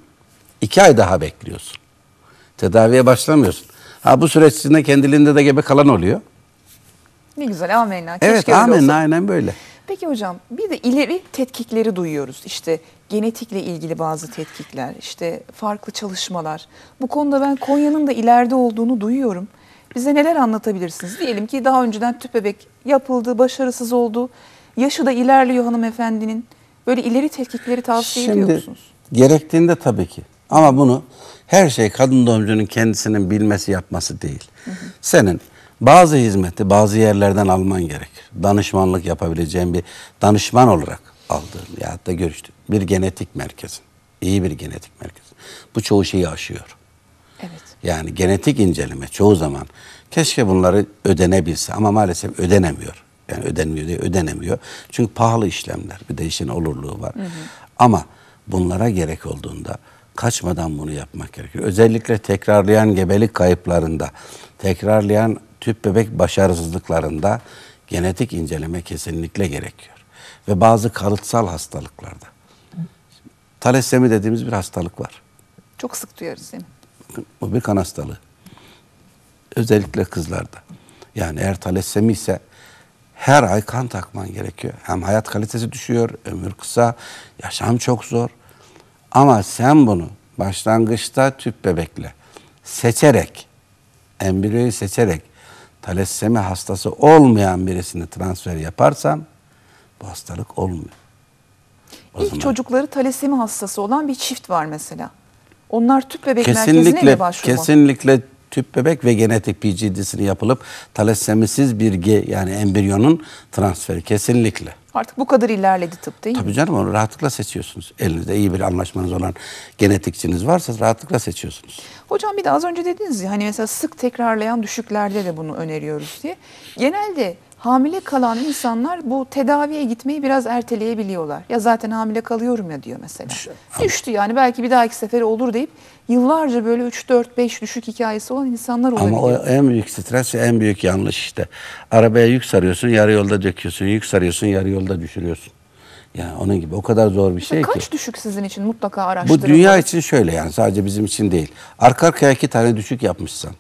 iki ay daha bekliyorsun. Tedaviye başlamıyorsun. Ha bu süreç içinde kendiliğinde de gebe kalan oluyor. Ne güzel amenna. Keşke evet amenna aynen böyle. Peki hocam bir de ileri tetkikleri duyuyoruz. İşte genetikle ilgili bazı tetkikler, işte farklı çalışmalar. Bu konuda ben Konya'nın da ileride olduğunu duyuyorum. Bize neler anlatabilirsiniz? Diyelim ki daha önceden tüp bebek yapıldı, başarısız oldu. Yaşı da ilerliyor hanımefendinin. Böyle ileri tetkikleri tavsiye ediyor Şimdi musunuz? gerektiğinde tabii ki. Ama bunu her şey kadın doğumcunun kendisinin bilmesi yapması değil. Senin bazı hizmeti bazı yerlerden alman gerekir. Danışmanlık yapabileceğin bir danışman olarak aldığın ya da görüştüğün bir genetik merkezin. iyi bir genetik merkezi. Bu çoğu şeyi aşıyor. Evet. Yani genetik inceleme çoğu zaman keşke bunları ödenebilse ama maalesef ödenemiyor. Yani ödenmiyor diye ödenemiyor. Çünkü pahalı işlemler. Bir de işin olurluğu var. Ama bunlara gerek olduğunda kaçmadan bunu yapmak gerekiyor. Özellikle tekrarlayan gebelik kayıplarında, tekrarlayan tüp bebek başarısızlıklarında genetik inceleme kesinlikle gerekiyor. Ve bazı kalıtsal hastalıklarda. Talasemi dediğimiz bir hastalık var. Çok sık duyarız değil mi? Bu bir kan hastalığı. Özellikle kızlarda. Yani eğer talasemi ise her ay kan takman gerekiyor. Hem hayat kalitesi düşüyor, ömür kısa, yaşam çok zor. Ama sen bunu başlangıçta tüp bebekle seçerek, embriyoyu seçerek talasemi hastası olmayan birisini transfer yaparsan bu hastalık olmuyor. O İlk zaman. çocukları talasemi hastası olan bir çift var mesela. Onlar tüp bebek merkezine Kesinlikle mi başvurmalı? kesinlikle tüp bebek ve genetik PGD'sini yapılıp talasemisiz bir ge, yani embriyonun transferi kesinlikle. Artık bu kadar ilerledi tıp değil mi? Tabii canım onu rahatlıkla seçiyorsunuz. Elinizde iyi bir anlaşmanız olan genetikçiniz varsa rahatlıkla seçiyorsunuz. Hocam bir de az önce dediniz ya hani mesela sık tekrarlayan düşüklerde de bunu öneriyoruz diye. Genelde hamile kalan insanlar bu tedaviye gitmeyi biraz erteleyebiliyorlar. Ya zaten hamile kalıyorum ya diyor mesela. Düştü yani belki bir dahaki sefere olur deyip yıllarca böyle 3 4 5 düşük hikayesi olan insanlar olabiliyor. Ama o en büyük stres ve en büyük yanlış işte. Arabaya yük sarıyorsun, yarı yolda döküyorsun. Yük sarıyorsun, yarı yolda düşürüyorsun. Yani onun gibi o kadar zor bir şey ki. Kaç düşük sizin için mutlaka araştırın. Bu dünya için şöyle yani sadece bizim için değil. Arka arkaya iki tane düşük yapmışsan.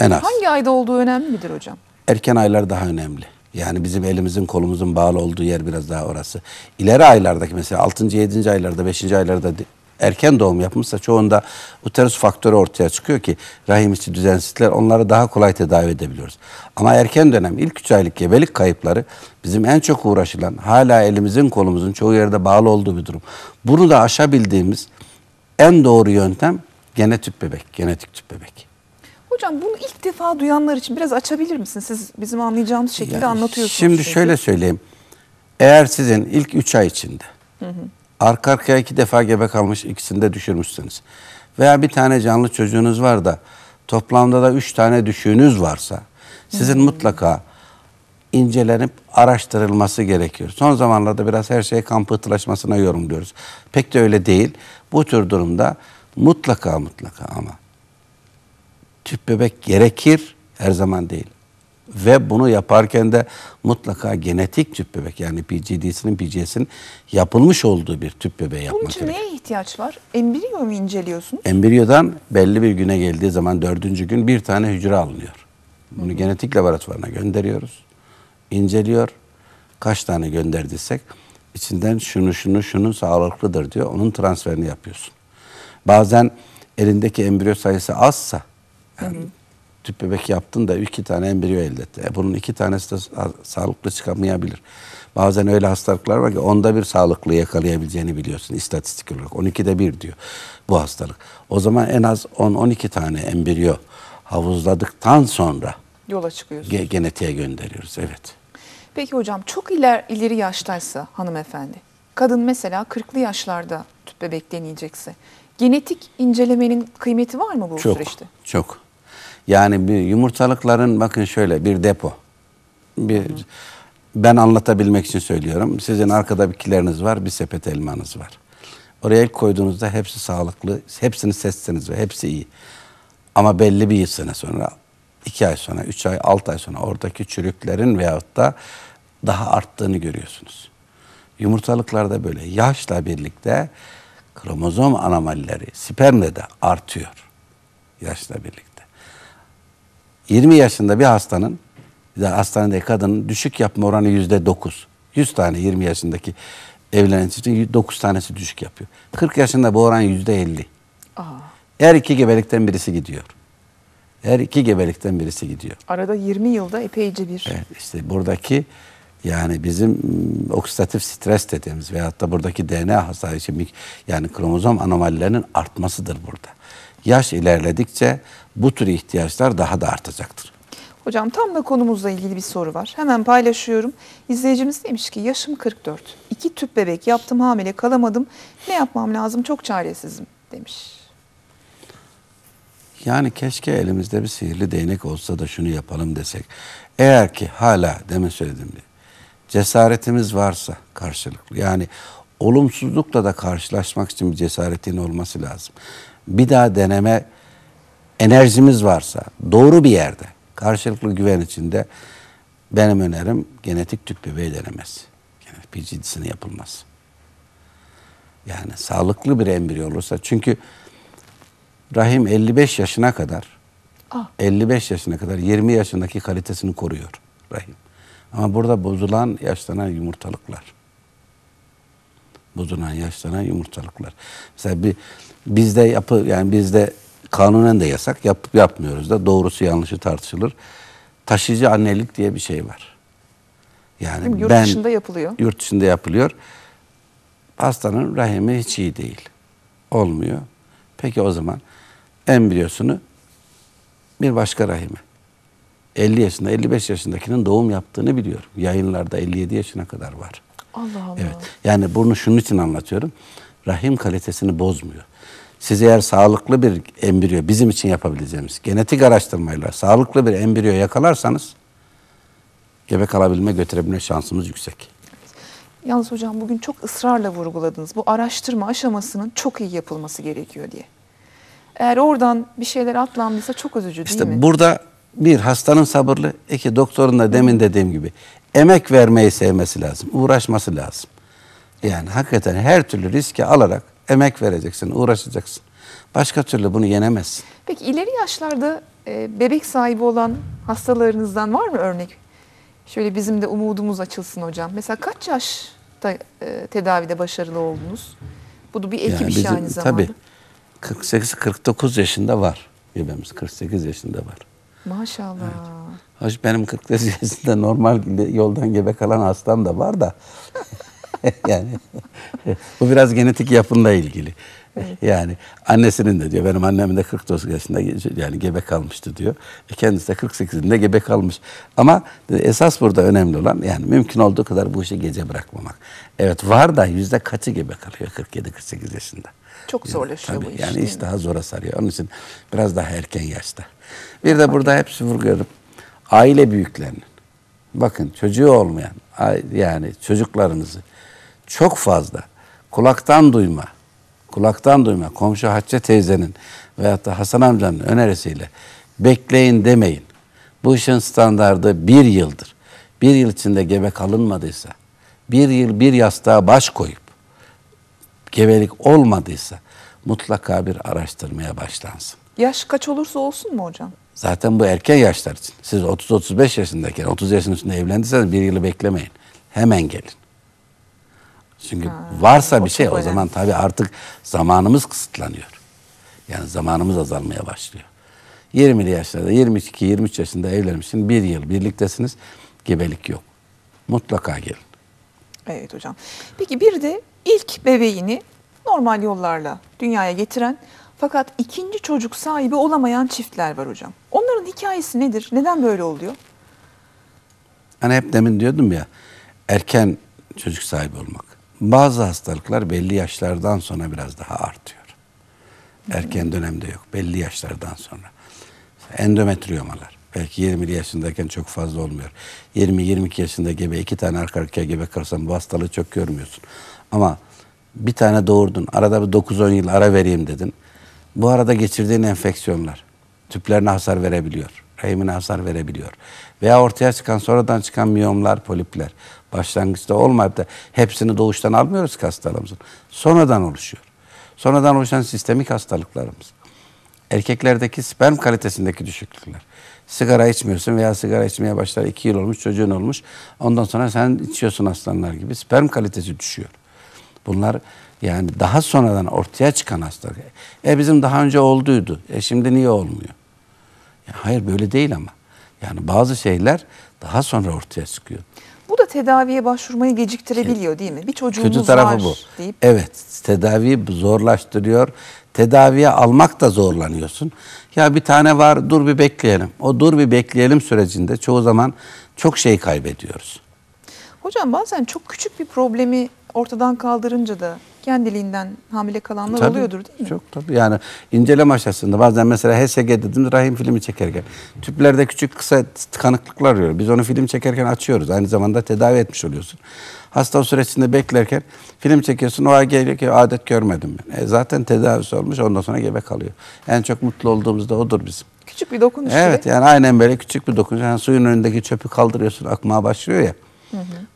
En az. Hangi ayda olduğu önemli midir hocam? Erken aylar daha önemli. Yani bizim elimizin kolumuzun bağlı olduğu yer biraz daha orası. İleri aylardaki mesela 6. 7. aylarda 5. aylarda erken doğum yapmışsa çoğunda uterus faktörü ortaya çıkıyor ki rahim içi düzensizlikler onları daha kolay tedavi edebiliyoruz. Ama erken dönem ilk 3 aylık gebelik kayıpları bizim en çok uğraşılan hala elimizin kolumuzun çoğu yerde bağlı olduğu bir durum. Bunu da aşabildiğimiz en doğru yöntem gene tüp bebek, genetik tüp bebek. Hocam bunu ilk defa duyanlar için biraz açabilir misiniz? Siz bizim anlayacağımız şekilde Yani anlatıyorsunuz. Şimdi çünkü. şöyle söyleyeyim. Eğer sizin ilk 3 ay içinde arka arkaya iki defa gebe kalmış ikisini de düşürmüşsünüz. Veya bir tane canlı çocuğunuz var da toplamda da 3 tane düşüğünüz varsa sizin mutlaka incelenip araştırılması gerekiyor. Son zamanlarda biraz her şey kan pıhtılaşmasına yorumluyoruz. Pek de öyle değil. Bu tür durumda mutlaka mutlaka ama tüp bebek gerekir her zaman değil. Ve bunu yaparken de mutlaka genetik tüp bebek yani PGD'sinin PGS'inin yapılmış olduğu bir tüp bebeği Bunun yapmak için gerekiyor. neye ihtiyaç var? Embriyo mu inceliyorsunuz? Embriyodan belli bir güne geldiği zaman dördüncü gün bir tane hücre alınıyor. Bunu genetik laboratuvarına gönderiyoruz. İnceliyor. Kaç tane gönderdiysek içinden şunu şunu şunun sağlıklıdır diyor. Onun transferini yapıyorsun. Bazen elindeki embriyo sayısı azsa yani tüp bebek yaptın da iki tane embriyo elde etti. E bunun iki tanesi de sa- sağlıklı çıkamayabilir. Bazen öyle hastalıklar var ki onda bir sağlıklı yakalayabileceğini biliyorsun istatistik olarak. 12'de bir diyor bu hastalık. O zaman en az 10-12 tane embriyo havuzladıktan sonra Yola çıkıyorsunuz. ge- genetiğe gönderiyoruz. Evet. Peki hocam çok iler, ileri yaştaysa hanımefendi, kadın mesela 40'lı yaşlarda tüp bebek deneyecekse, genetik incelemenin kıymeti var mı bu Çok, süreçte? çok. Yani bir yumurtalıkların bakın şöyle bir depo. Bir ben anlatabilmek için söylüyorum. Sizin arkada bitkileriniz var, bir sepet elmanız var. Oraya ilk koyduğunuzda hepsi sağlıklı, hepsini seçseniz ve hepsi iyi. Ama belli bir sene sonra, iki ay sonra, üç ay, altı ay sonra oradaki çürüklerin veyahut da daha arttığını görüyorsunuz. Yumurtalıklarda böyle yaşla birlikte kromozom anomalileri spermde de artıyor. Yaşla birlikte. 20 yaşında bir hastanın, bir de hastanedeki kadının düşük yapma oranı yüzde 9. 100 tane 20 yaşındaki evlenen çiftin 9 tanesi düşük yapıyor. 40 yaşında bu oran yüzde 50. Aa, Her iki gebelikten birisi gidiyor. Her iki gebelikten birisi gidiyor. arada 20 yılda epeyce bir. Evet, işte buradaki yani bizim oksidatif stres dediğimiz veyahut da buradaki DNA hasarı için yani kromozom anomalilerinin artmasıdır burada. Yaş ilerledikçe bu tür ihtiyaçlar daha da artacaktır. Hocam tam da konumuzla ilgili bir soru var. Hemen paylaşıyorum. İzleyicimiz demiş ki yaşım 44. İki tüp bebek yaptım hamile kalamadım. Ne yapmam lazım? Çok çaresizim demiş. Yani keşke elimizde bir sihirli değnek olsa da şunu yapalım desek. Eğer ki hala demin söylediğim gibi cesaretimiz varsa karşılıklı yani olumsuzlukla da karşılaşmak için bir cesaretin olması lazım. Bir daha deneme enerjimiz varsa doğru bir yerde karşılıklı güven içinde benim önerim genetik tüp bebeği denemesi. Yani PGD'sinin yapılması. Yani sağlıklı bir embriyo olursa çünkü rahim 55 yaşına kadar Ah. 55 yaşına kadar 20 yaşındaki kalitesini koruyor rahim. Ama burada bozulan yaşlanan yumurtalıklar. Bozulan yaşlanan yumurtalıklar. Mesela bir bizde yapı yani bizde kanunen de yasak yap, yapmıyoruz da doğrusu yanlışı tartışılır. Taşıyıcı annelik diye bir şey var. Yani Değil mi? Yurt ben dışında yapılıyor. yurt dışında yapılıyor. Hastanın rahimi hiç iyi değil. Olmuyor. Peki o zaman embriyosunu bir başka rahime 50 yaşında 55 yaşındakinin doğum yaptığını biliyorum. Yayınlarda 57 yaşına kadar var. Allah Allah. Evet. Yani bunu şunun için anlatıyorum. Rahim kalitesini bozmuyor. Siz eğer sağlıklı bir embriyo bizim için yapabileceğimiz genetik araştırmayla sağlıklı bir embriyo yakalarsanız gebe kalabilme götürebilme şansımız yüksek. Yalnız hocam bugün çok ısrarla vurguladınız. Bu araştırma aşamasının çok iyi yapılması gerekiyor diye. Eğer oradan bir şeyler atlandıysa çok üzücü değil İşte mi? burada bir hastanın sabırlı, iki doktorun da demin dediğim gibi emek vermeyi sevmesi lazım, uğraşması lazım. Yani hakikaten her türlü riski alarak emek vereceksin, uğraşacaksın. Başka türlü bunu yenemezsin. Peki ileri yaşlarda e, bebek sahibi olan hastalarınızdan var mı örnek? Şöyle bizim de umudumuz açılsın hocam. Mesela kaç yaşta e, tedavide başarılı oldunuz? Bu da bir ekip Yani işi bizim- aynı zamanda. Tabii 48-49 yaşında var. Gebemiz 48 yaşında var. Maşallah. Hoş benim 45 yaşında normal yoldan gebe kalan hastam da var da. yani bu biraz genetik yapınla ilgili. Yani annesinin de diyor benim annem de 49 yaşında yani gebe kalmıştı diyor. E kendisi de 48'inde gebe kalmış. Ama esas burada önemli olan yani mümkün olduğu kadar bu işi gece bırakmamak. Evet var da yüzde kaçı gebe kalıyor 47-48 yaşında. Çok zorlaşıyor Tabii, bu iş. Yani iş daha zora sarıyor. Onun için biraz daha erken yaşta. Bir de burada hepsi vurgularım. Aile büyüklerinin. Bakın çocuğu olmayan yani çocuklarınızı çok fazla kulaktan duyma, kulaktan duyma komşu Hatice teyzenin veyahut da Hasan amcanın önerisiyle bekleyin demeyin. Bu işin standardı bir yıldır. Bir yıl içinde gebe kalınmadıysa, bir yıl bir yastığa baş koyup gebelik olmadıysa mutlaka bir araştırmaya başlansın. Yaş kaç olursa olsun mu hocam? Zaten bu erken yaşlar için. Siz 30-35 yaşındayken 30 yaşın üstünde evlendiyseniz bir yılı beklemeyin. Hemen gelin. Çünkü Ha, varsa bir şey o zaman tabii artık zamanımız kısıtlanıyor. Yani zamanımız azalmaya başlıyor. 20'li yaşlarda 22-23 yaşında evlenmişsin bir yıl birliktesiniz gebelik yok. Mutlaka gelin. Evet hocam. Peki bir de ilk bebeğini normal yollarla dünyaya getiren fakat ikinci çocuk sahibi olamayan çiftler var hocam. Onların hikayesi nedir? Neden böyle oluyor? Hani hep demin diyordum ya erken çocuk sahibi olmak. Bazı hastalıklar belli yaşlardan sonra biraz daha artıyor. Erken dönemde yok. Belli yaşlardan sonra. Endometriomalar. Belki 20 yaşındayken çok fazla olmuyor. 20-22 yaşında gebe iki tane arka arkaya gebe kalırsan bu hastalığı çok görmüyorsun. Ama bir tane doğurdun. Arada bir 9-10 yıl ara vereyim dedin. Bu arada geçirdiğin enfeksiyonlar tüplerine hasar verebiliyor. Rahimine hasar verebiliyor. Veya ortaya çıkan sonradan çıkan miyomlar, polipler. Başlangıçta olmayıp da hepsini doğuştan almıyoruz ki hastalarımızın. Sonradan oluşuyor. Sonradan oluşan sistemik hastalıklarımız. Erkeklerdeki sperm kalitesindeki düşüklükler. Sigara içmiyorsun veya sigara içmeye başlar. iki yıl olmuş, çocuğun olmuş. Ondan sonra sen içiyorsun aslanlar gibi. Sperm kalitesi düşüyor. Bunlar yani daha sonradan ortaya çıkan hastalık. E bizim daha önce olduydu. E şimdi niye olmuyor? Hayır böyle değil ama. Yani bazı şeyler daha sonra ortaya çıkıyor. Bu da tedaviye başvurmayı geciktirebiliyor değil mi? Bir çocuğumuz Kötü tarafı var bu. deyip Evet, tedaviyi zorlaştırıyor. Tedaviye almak da zorlanıyorsun. Ya bir tane var, dur bir bekleyelim. O dur bir bekleyelim sürecinde çoğu zaman çok şey kaybediyoruz. Hocam bazen çok küçük bir problemi ortadan kaldırınca da kendiliğinden hamile kalanlar Tabii, oluyordur değil mi? Çok tabii. Yani inceleme aşamasında bazen mesela HSG dediğimiz rahim filmi çekerken tüplerde küçük kısa tıkanıklıklar oluyor. Biz onu film çekerken açıyoruz. Aynı zamanda tedavi etmiş oluyorsun. Hasta süresinde beklerken film çekiyorsun. O ay geliyor ki adet görmedim ben. E zaten tedavisi olmuş ondan sonra gebe kalıyor. En çok mutlu olduğumuz da odur bizim. Küçük bir dokunuş Evet bile. yani aynen böyle küçük bir dokunuş. Yani suyun önündeki çöpü kaldırıyorsun akmaya başlıyor ya.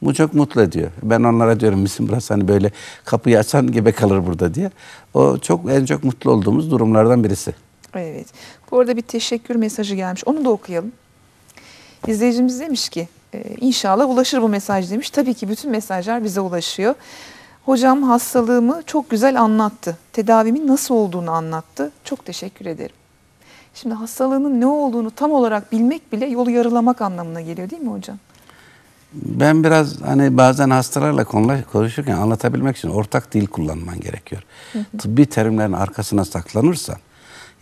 Bu çok mutlu ediyor. Ben onlara diyorum misin burası hani böyle kapıyı açan gebe kalır burada diye. O çok en çok mutlu olduğumuz durumlardan birisi. Evet. Bu arada bir teşekkür mesajı gelmiş. Onu da okuyalım. İzleyicimiz demiş ki e, inşallah ulaşır bu mesaj demiş. Tabii ki bütün mesajlar bize ulaşıyor. Hocam hastalığımı çok güzel anlattı. Tedavimin nasıl olduğunu anlattı. Çok teşekkür ederim. Şimdi hastalığının ne olduğunu tam olarak bilmek bile yolu yarılamak anlamına geliyor değil mi hocam? Ben biraz hani bazen hastalarla konuşurken anlatabilmek için ortak dil kullanman gerekiyor. Tıbbi terimlerin arkasına saklanırsan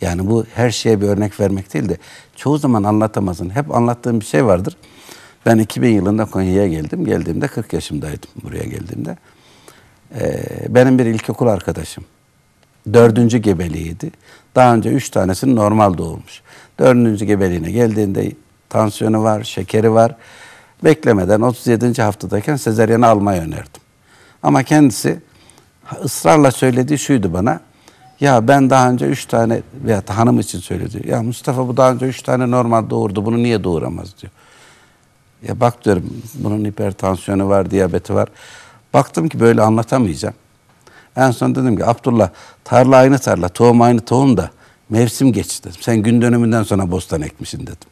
yani bu her şeye bir örnek vermek değil de çoğu zaman anlatamazsın. Hep anlattığım bir şey vardır. Ben 2000 yılında Konya'ya geldim. Geldiğimde 40 yaşımdaydım buraya geldiğimde. Ee, benim bir ilkokul arkadaşım. Dördüncü gebeliğiydi. Daha önce üç tanesi normal doğurmuş. Dördüncü gebeliğine geldiğinde tansiyonu var, şekeri var. Beklemeden 37. haftadayken sezeryeni almayı önerdim. Ama kendisi ısrarla söylediği şuydu bana. Ya ben daha önce üç tane veya hanım için söyledi. Ya Mustafa bu daha önce üç tane normal doğurdu. Bunu niye doğuramaz diyor. Ya bak diyorum bunun hipertansiyonu var, diyabeti var. Baktım ki böyle anlatamayacağım. En son dedim ki Abdullah tarla aynı tarla, tohum aynı tohum da mevsim geçti dedim. Sen gün dönümünden sonra bostan ekmişsin dedim.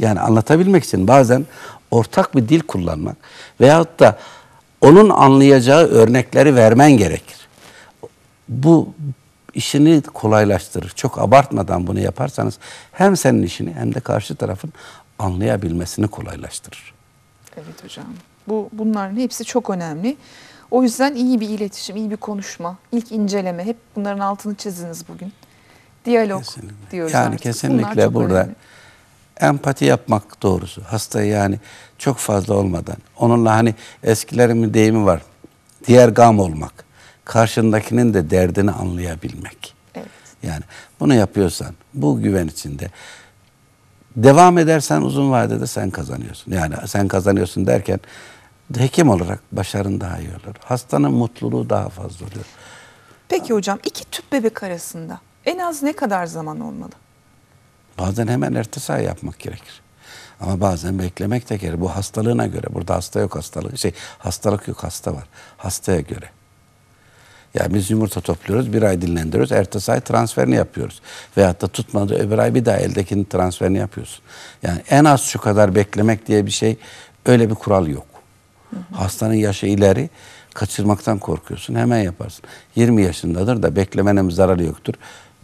Yani anlatabilmek için bazen ortak bir dil kullanmak veyahut da onun anlayacağı örnekleri vermen gerekir. Bu işini kolaylaştırır. Çok abartmadan bunu yaparsanız hem senin işini hem de karşı tarafın anlayabilmesini kolaylaştırır. Evet hocam. Bu bunların hepsi çok önemli. O yüzden iyi bir iletişim, iyi bir konuşma, ilk inceleme hep bunların altını çiziniz bugün. Diyalog Kesinlikle. diyoruz Yani artık. Kesinlikle burada önemli. Empati yapmak doğrusu. Hastayı yani çok fazla olmadan. Onunla hani eskilerin bir deyimi var. Diğer gam olmak. Karşındakinin de derdini anlayabilmek. Evet. Yani bunu yapıyorsan bu güven içinde devam edersen uzun vadede sen kazanıyorsun. Yani sen kazanıyorsun derken hekim olarak başarın daha iyi olur. Hastanın mutluluğu daha fazla oluyor. Peki hocam iki tüp bebek arasında en az ne kadar zaman olmalı? Bazen hemen ertesi ay yapmak gerekir. Ama bazen beklemek de gerekir. Bu hastalığına göre. Burada hasta yok hastalık. Şey, hastalık yok hasta var. Hastaya göre. Yani biz yumurta topluyoruz, bir ay dinlendiriyoruz, ertesi ay transferini yapıyoruz. Veyahut da tutmadı öbür ay bir daha eldekinin transferini yapıyorsun. Yani en az şu kadar beklemek diye bir şey, öyle bir kural yok. Hastanın yaşı ileri, kaçırmaktan korkuyorsun, hemen yaparsın. 20 yaşındadır da beklemenin zararı yoktur.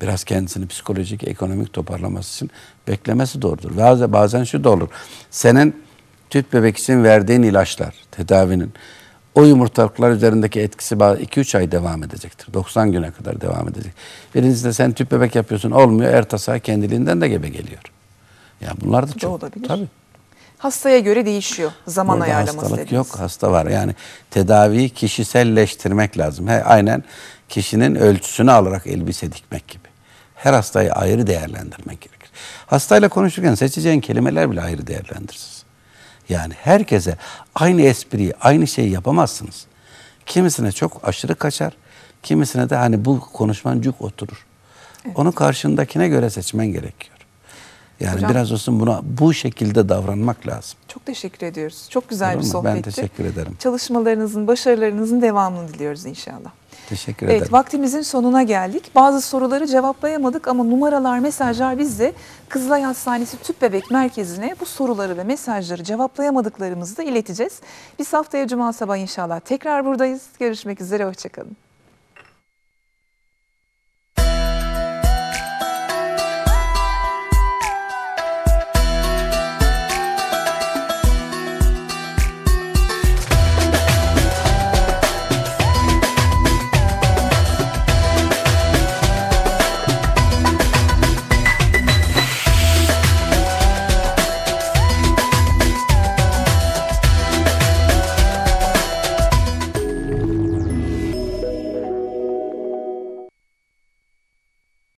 Biraz kendisini psikolojik, ekonomik toparlaması için beklemesi doğrudur. Bazen, bazen şu da olur. Senin tüp bebek için verdiğin ilaçlar, tedavinin o yumurtalıklar üzerindeki etkisi 2-3 ay devam edecektir. 90 güne kadar devam edecek. Birincisi de sen tüp bebek yapıyorsun olmuyor. Ertesi ay kendiliğinden de gebe geliyor. Yani bunlar da da çok. olabilir. Tabii. Hastaya göre değişiyor zaman Burada ayarlaması hastalık dediğiniz. yok, hasta var. Yani tedaviyi kişiselleştirmek lazım. He, aynen kişinin ölçüsünü alarak elbise dikmek gibi. Her hastayı ayrı değerlendirmek gerekir. Hastayla konuşurken seçeceğin kelimeler bile ayrı değerlendirsiz. Yani herkese aynı espriyi, aynı şeyi yapamazsınız. Kimisine çok aşırı kaçar, kimisine de hani bu konuşman cuk oturur. Onu karşındakine göre seçmen gerekiyor. Yani Hocam- biraz olsun buna bu şekilde davranmak lazım. Çok teşekkür ediyoruz. Çok güzel Olur bir sohbetti. Ben teşekkür ederim. Çalışmalarınızın, başarılarınızın devamını diliyoruz inşallah. Teşekkür Evet ederim. vaktimizin sonuna geldik. Bazı soruları cevaplayamadık ama numaralar, mesajlar bizde Kızılay Hastanesi Tüp Bebek Merkezi'ne bu soruları ve mesajları cevaplayamadıklarımızı da ileteceğiz. Biz haftaya Cuma sabahı inşallah tekrar buradayız. Görüşmek üzere, hoşçakalın.